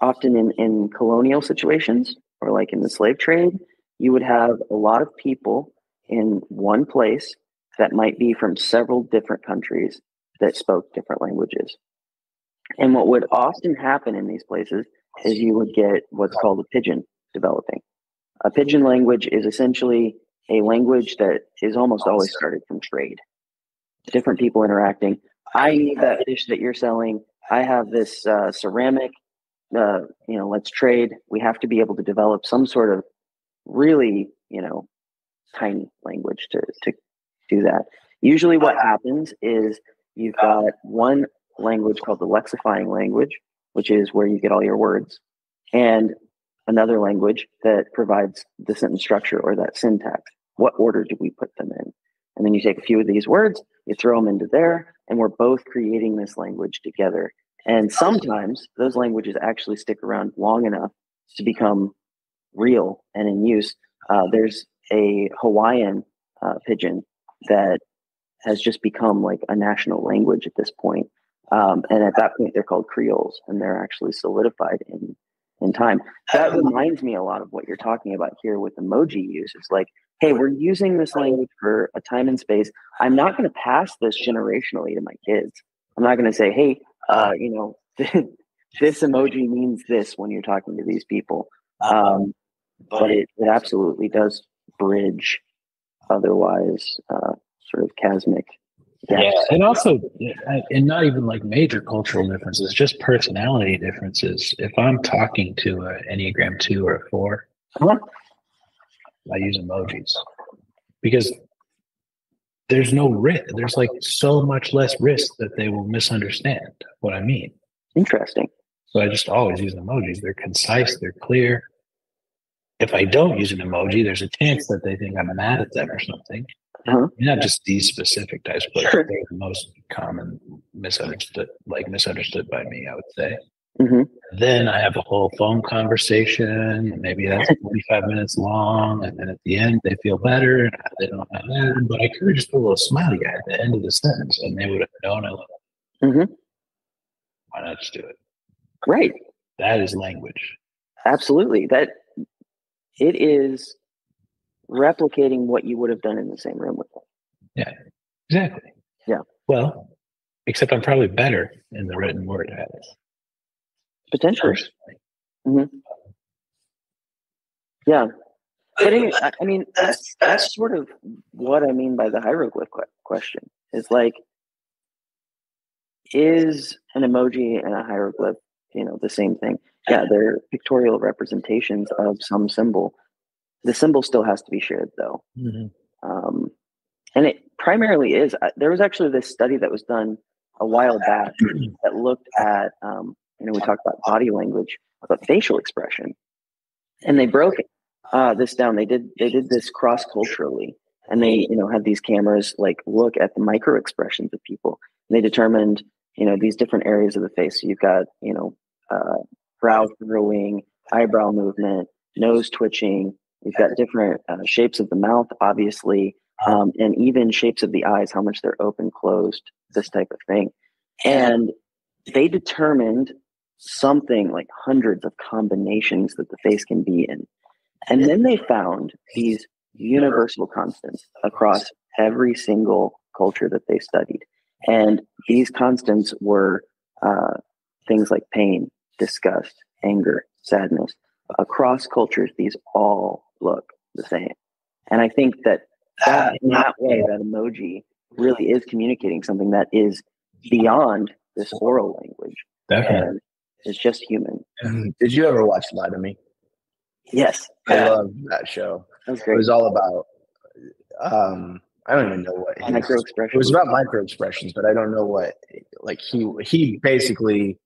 S2: often in, in colonial situations or like in the slave trade, you would have a lot of people in one place that might be from several different countries that spoke different languages. And what would often happen in these places is you would get what's called a pidgin developing. A pidgin language is essentially a language that is almost always started from trade. Different people interacting. I need that fish that you're selling. I have this uh, ceramic. Uh, you know, let's trade. We have to be able to develop some sort of really, you know, tiny language to to do that. Usually, what happens is you've got one language called the lexifying language, which is where you get all your words, and another language that provides the sentence structure or that syntax. What order do we put them in? And then you take a few of these words, you throw them into there, and we're both creating this language together. And sometimes those languages actually stick around long enough to become real and in use. Uh, there's a Hawaiian uh, pidgin that has just become like a national language at this point. Um, and at that point, they're called Creoles, and they're actually solidified in in time. That reminds me a lot of what you're talking about here with emoji use. It's like, hey, we're using this language for a time and space. I'm not going to pass this generationally to my kids. I'm not going to say, hey, uh, you know, this emoji means this when you're talking to these people. Um, but it, it absolutely does bridge otherwise uh, sort of chasmic
S3: Yeah, and also, and not even like major cultural differences, just personality differences. If I'm talking to an Enneagram two or a 4
S2: Uh-huh.
S3: I use emojis because there's no risk. There's like so much less risk that they will misunderstand what I mean.
S2: Interesting.
S3: So I just always use emojis. They're concise, they're clear. If I don't use an emoji, there's a chance that they think I'm mad at them or something. Uh-huh. Not just these specific types, but
S2: Sure.
S3: they're the most common misunderstood, like misunderstood by me, I would say.
S2: hmm
S3: Then I have a whole phone conversation. and Maybe that's 45 minutes long. And then at the end, they feel better. And they don't have that. But I could have just put a little smiley guy at the end of the sentence and they would have known I love it.
S2: hmm
S3: Why not just do it?
S2: Right.
S3: That is language.
S2: Absolutely. That it is replicating what you would have done in the same room with them.
S3: Yeah, exactly.
S2: Yeah.
S3: Well, except I'm probably better in the written word at it.
S2: Potentially.
S3: Personally. Mm-hmm.
S2: Yeah. But anyway, I I mean, that's that's sort of what I mean by the hieroglyph question. Is like, is an emoji and a hieroglyph, you know, the same thing? Yeah, they're pictorial representations of some symbol. The symbol still has to be shared, though.
S3: Mhm.
S2: um, and it primarily is uh, there was actually this study that was done a while back that looked at um, you know we talked about body language but facial expression and they broke uh, this down they did they did this cross culturally and they you know had these cameras like look at the micro expressions of people and they determined you know these different areas of the face so you've got you know uh, brow furrowing eyebrow movement nose twitching You've got different uh, shapes of the mouth, obviously, um, and even shapes of the eyes, how much they're open, closed, this type of thing. And they determined something like hundreds of combinations that the face can be in. And then they found these universal constants across every single culture that they studied. And these constants were uh, things like pain, disgust, anger, sadness. Across cultures, these all look the same. And I think that, that in that way, that emoji really is communicating something that is beyond this oral language
S3: Definitely.
S2: it's just human.
S4: Did you ever watch Lie to Me?
S2: Yes,
S4: I love that show.
S2: that was
S4: It was all about. Um, I don't even know what
S2: Micro
S4: It was about micro expressions, but I don't know what. Like he he basically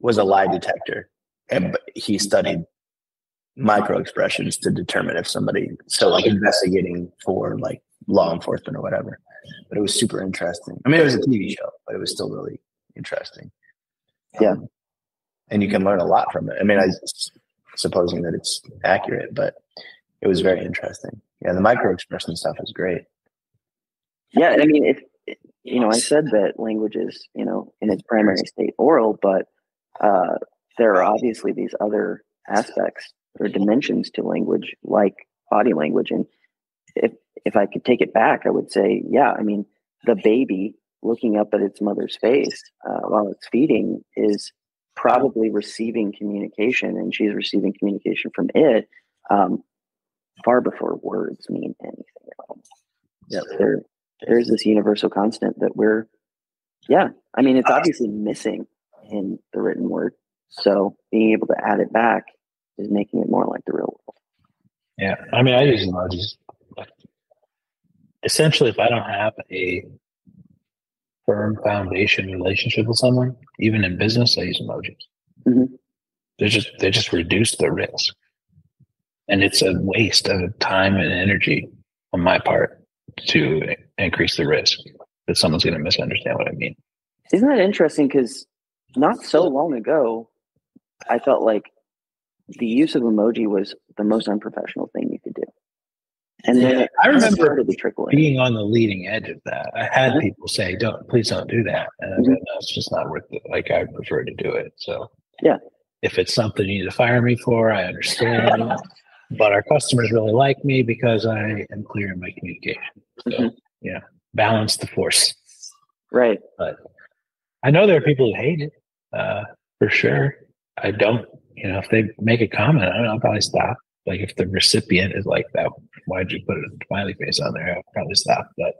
S4: was a lie detector, and he studied micro expressions to determine if somebody so like investigating for like law enforcement or whatever. But it was super interesting. I mean, it was a TV show, but it was still really interesting.
S2: Yeah.
S4: Um, and you can learn a lot from it. I mean, I supposing that it's accurate, but it was very interesting. Yeah, the micro expression stuff is great.
S2: Yeah, and I mean, it- you know, I said that language is, you know, in its primary state oral, but uh, there are obviously these other aspects or dimensions to language, like body language. And if if I could take it back, I would say, yeah, I mean, the baby looking up at its mother's face uh, while it's feeding is probably receiving communication, and she's receiving communication from it um, far before words mean anything at all.
S4: Yeah.
S2: There, there's this universal constant that we're, yeah, I mean, it's obviously missing in the written word. So being able to add it back is making it more like the real world.
S3: Yeah. I mean, I use emojis. Essentially, if I don't have a firm foundation relationship with someone, even in business, I use emojis.
S2: Mhm.
S3: They just they just reduce the risk, and it's a waste of time and energy on my part to increase the risk that someone's going to misunderstand what I mean.
S2: Isn't that interesting? Because not so long ago, I felt like the use of emoji was the most unprofessional thing you could do. And then it
S3: I remember
S2: started to trickle in.
S3: being on the leading edge of that. I had
S2: Mhm.
S3: people say, "Don't please don't do that," and I
S2: Mhm.
S3: said, "No, it's just not worth it. Like I prefer to do it." So
S2: Yeah.
S3: if it's something you need to fire me for, I understand. but our customers really like me because I am clear in my communication. So
S2: Mhm.
S3: yeah, balance the force.
S2: Right.
S3: I know there are people who hate it uh, for sure. I don't. You know, if they make a comment, I don't know, I'll probably stop. Like if the recipient is like that, why'd you put a smiley face on there? I'll probably stop. But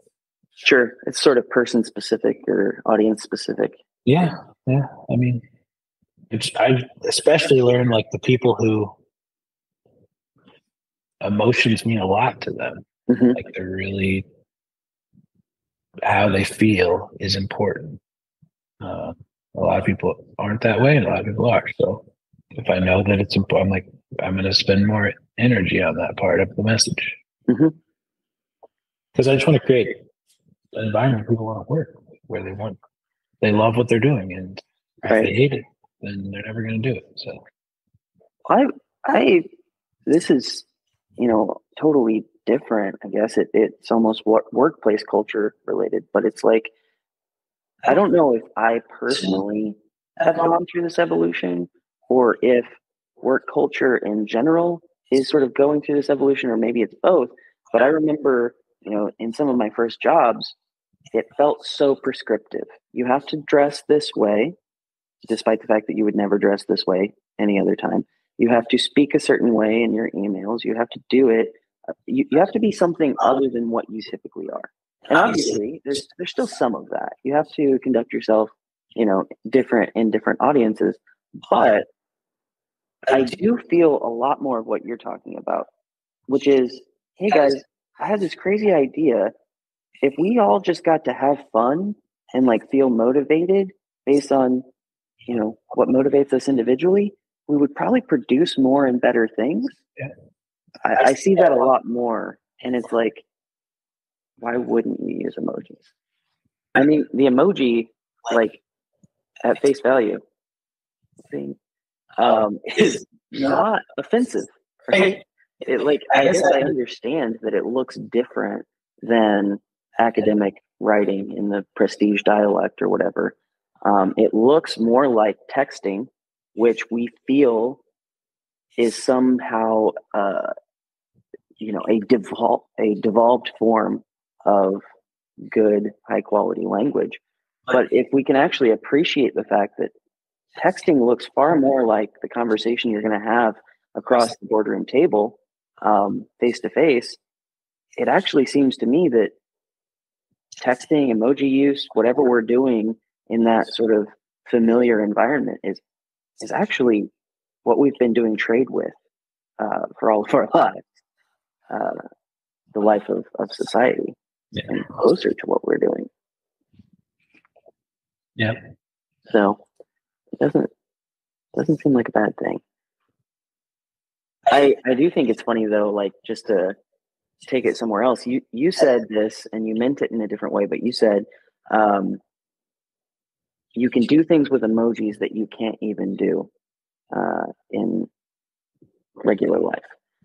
S2: Sure. It's sort of person specific or audience specific.
S3: Yeah, yeah. I mean, it's I especially learned like the people who emotions mean a lot to them.
S2: Mhm.
S3: Like they're really how they feel is important. Uh, a lot of people aren't that way, and a lot of people are. So if I know that it's important, I'm like I'm going to spend more energy on that part of the message. because I just want to create an environment people want to work where they want they love what they're doing, and if
S2: Right.
S3: they hate it, then they're never going to do it. So
S2: I, I, this is, you know, totally different. I guess it, it's almost what workplace culture related, but it's like, I don't know if I personally have gone through this evolution or if work culture in general is sort of going through this evolution, or maybe it's both. But I remember, you know, in some of my first jobs, it felt so prescriptive. You have to dress this way, despite the fact that you would never dress this way any other time. You have to speak a certain way in your emails. You have to do it. uh, You, you have to be something other than what you typically are. And obviously, there's there's still some of that. You have to conduct yourself, you know, different in different audiences. But I do feel a lot more of what you're talking about, which is, hey guys, I have this crazy idea. If we all just got to have fun and like feel motivated based on, you know, what motivates us individually, we would probably produce more and better things.
S3: Yeah.
S2: I, I see that a lot more. And it's like, why wouldn't you use emojis? I mean, the emoji, like at face value, thing, um, is not offensive, right? It like I guess I understand that it looks different than academic writing in the prestige dialect or whatever. Um, it looks more like texting, which we feel is somehow, uh, you know, a devolved a devolved form of good, high quality language. But if we can actually appreciate the fact that texting looks far more like the conversation you're going to have across the boardroom table, face to face, it actually seems to me that texting, emoji use, whatever we're doing in that sort of familiar environment is is actually what we've been doing trade with uh, for all of our lives, uh, the life of, of society,
S3: Yeah.
S2: and closer to what we're doing.
S3: Yeah.
S2: So it doesn't doesn't seem like a bad thing. I I do think it's funny though, like just to take it somewhere else. You you said this and you meant it in a different way, but you said um, you can do things with emojis that you can't even do uh, in regular life,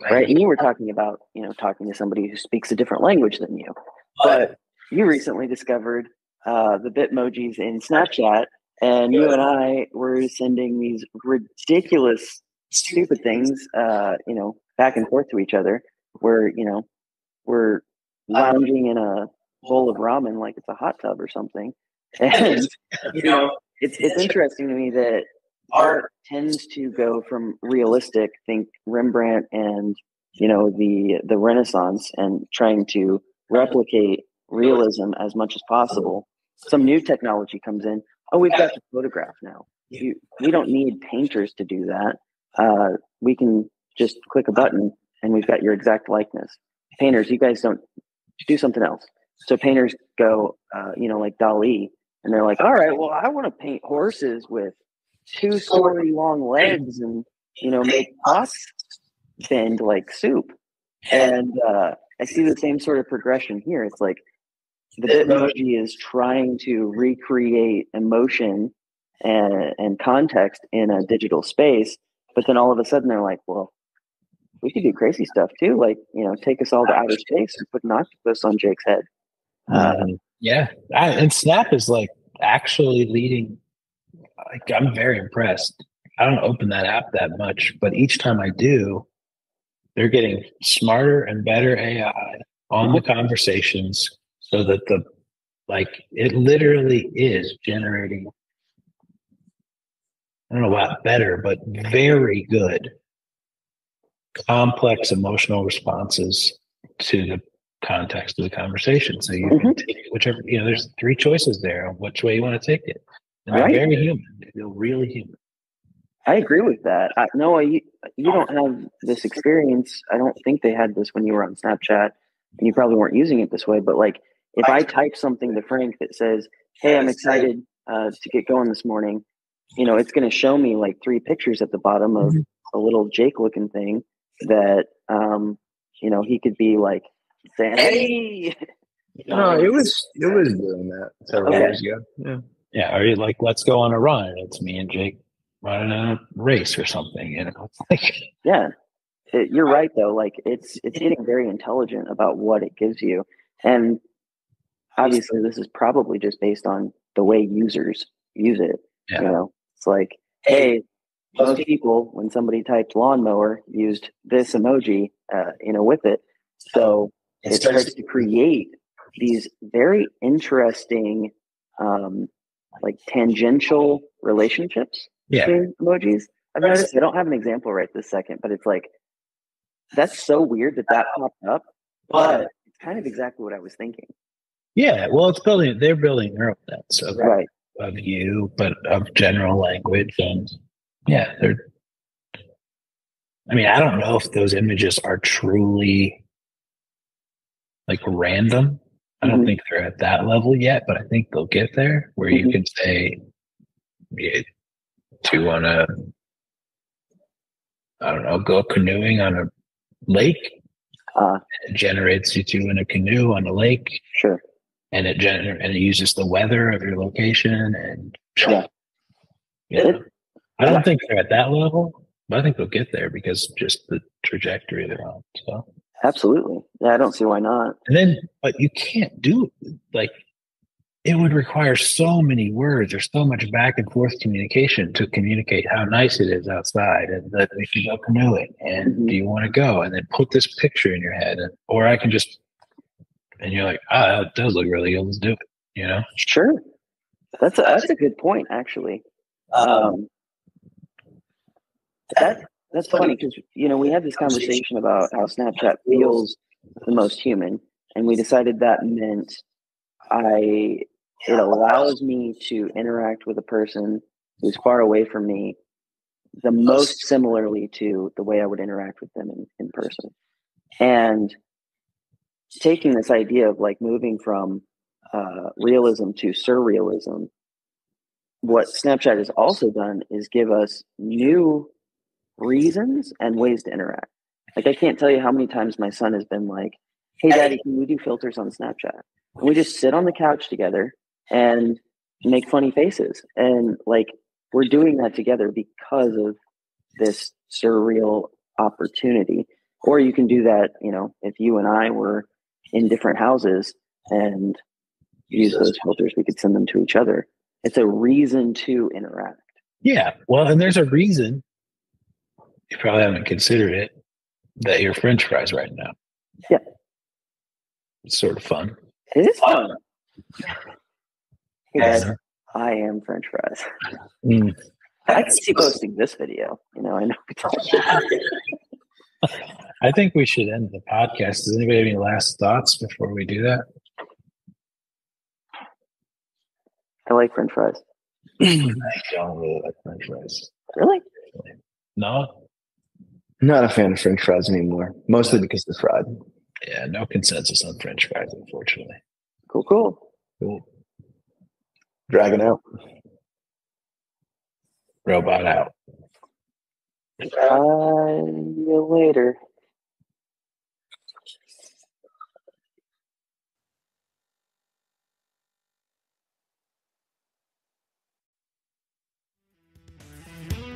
S2: right? And you were talking about you know talking to somebody who speaks a different language than you, but you recently discovered uh, the Bitmojis in Snapchat, and you and I were sending these ridiculous, stupid things, uh, you know, back and forth to each other. Where you know we're lounging in a bowl of ramen like it's a hot tub or something, and you know it's it's interesting to me that art tends to go from realistic, think Rembrandt and you know the the Renaissance, and trying to replicate realism as much as possible. Some new technology comes in. Oh, we've got the photograph now. You, we don't need painters to do that. Uh, we can just click a button and we've got your exact likeness. Painters, you guys don't do something else. So painters go, uh, you know, like Dali, and they're like, all right, well, I want to paint horses with two story long legs and, you know, make us bend like soup. And uh, I see the same sort of progression here. It's like the Bitmoji is trying to recreate emotion and, and context in a digital space, but then all of a sudden they're like, well, we could do crazy stuff too, like you know, take us all to outer space and put an octopus on Jake's head.
S3: Um, yeah, I, and Snap is like actually leading. Like I'm very impressed. I don't open that app that much, but each time I do, they're getting smarter and better AI on the conversations, so that the like it literally is generating. I don't know about better, but very good, complex emotional responses to the context of the conversation. So you can mm-hmm. take whichever, you know, there's three choices there on which way you want to take it. And they're very human. They feel really human.
S2: I agree with that. I, Noah, you, you don't have this experience. I don't think they had this when you were on Snapchat, and you probably weren't using it this way. But like, if I type something to Frank that says, "Hey, I'm excited uh, to get going this morning," you know, it's going to show me like three pictures at the bottom of a little Jake-looking thing that, um, you know, he could be like saying, "Hey,"
S4: No, it was it was doing that several
S2: Okay.
S4: years ago. Yeah.
S3: Yeah, or you like let's go on a run. It's me and Jake running a race or something. You know, It's like
S2: Yeah, It- you're right though. Like it's it's getting very intelligent about what it gives you, and obviously this is probably just based on the way users use it.
S3: Yeah.
S2: You know, it's like, hey, most people when somebody typed lawnmower used this emoji, uh, you know, with it. So it starts to create these very interesting, um, like tangential relationships
S3: yeah,
S2: emojis. I've noticed. I don't have an example right this second, but it's like that's so weird that that popped up, but it's kind of exactly what I was thinking.
S3: yeah. Well, it's building. They're building neural nets of,
S2: Right.
S3: of you, but of general language, and yeah, they're. I mean, I don't know if those images are truly like random. I don't
S2: Mhm.
S3: think they're at that level yet, but I think they'll get there where you
S2: Mhm.
S3: can say, yeah, do you want to, I don't know, go canoeing on a lake?
S2: Uh,
S3: It generates you two in a canoe on a lake,
S2: sure.
S3: and it gener- and it uses the weather of your location, and
S2: Yeah.
S3: Yeah.
S2: It-
S3: I don't think they're at that level, but I think they'll get there because just the trajectory they're on. So.
S2: Absolutely. Yeah, I don't see why not.
S3: And then, but you can't do like it would require so many words or so much back and forth communication to communicate how nice it is outside and that we should go canoeing and
S2: Mhm.
S3: do you want to go and then put this picture in your head and or I can just and you're like ah that does look really good let's do it you know
S2: Sure. That's a, that's a good point, actually. Um, that that's funny because you know we had this conversation about how Snapchat feels the most human, and we decided that meant I it allows me to interact with a person who's far away from me the most similarly to the way I would interact with them in, in person. And taking this idea of like moving from uh, realism to surrealism, what Snapchat has also done is give us new reasons and ways to interact. Like I can't tell you how many times my son has been like, "Hey, Daddy, can we do filters on Snapchat?" And we just sit on the couch together and make funny faces, and like we're doing that together because of this surreal opportunity. Or you can do that, you know, if you and I were in different houses and use those filters, we could send them to each other. It's a reason to interact.
S3: yeah well and there's a reason you probably haven't considered it that you're French fries right now
S2: Yeah.
S3: it's sort of fun
S2: It is fun. Hey guys, I am French fries.
S3: Mm.
S2: I can see posting this video. You know, I know.
S3: I think we should end the podcast. Does anybody have any last thoughts before we do that?
S2: I like French fries.
S3: I don't really like French fries.
S2: Really?
S3: No,
S4: Not a fan of French fries anymore, mostly because they're fried.
S3: yeah, no consensus on French fries, unfortunately.
S2: Cool, cool.
S3: Cool.
S4: Dragging out.
S3: Robot out.
S2: Uh, you later.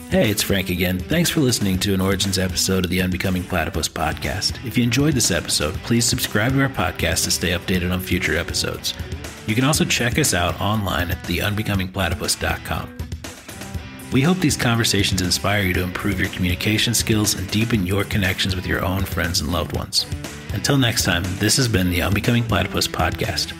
S1: Hey, it's Frank again. Thanks for listening to an Origins episode of the Unbecoming Platypus podcast. If you enjoyed this episode, please subscribe to our podcast to stay updated on future episodes. You can also check us out online at theunbecomingplatypus.com. We hope these conversations inspire you to improve your communication skills and deepen your connections with your own friends and loved ones. Until next time, this has been the Unbecoming Platypus podcast.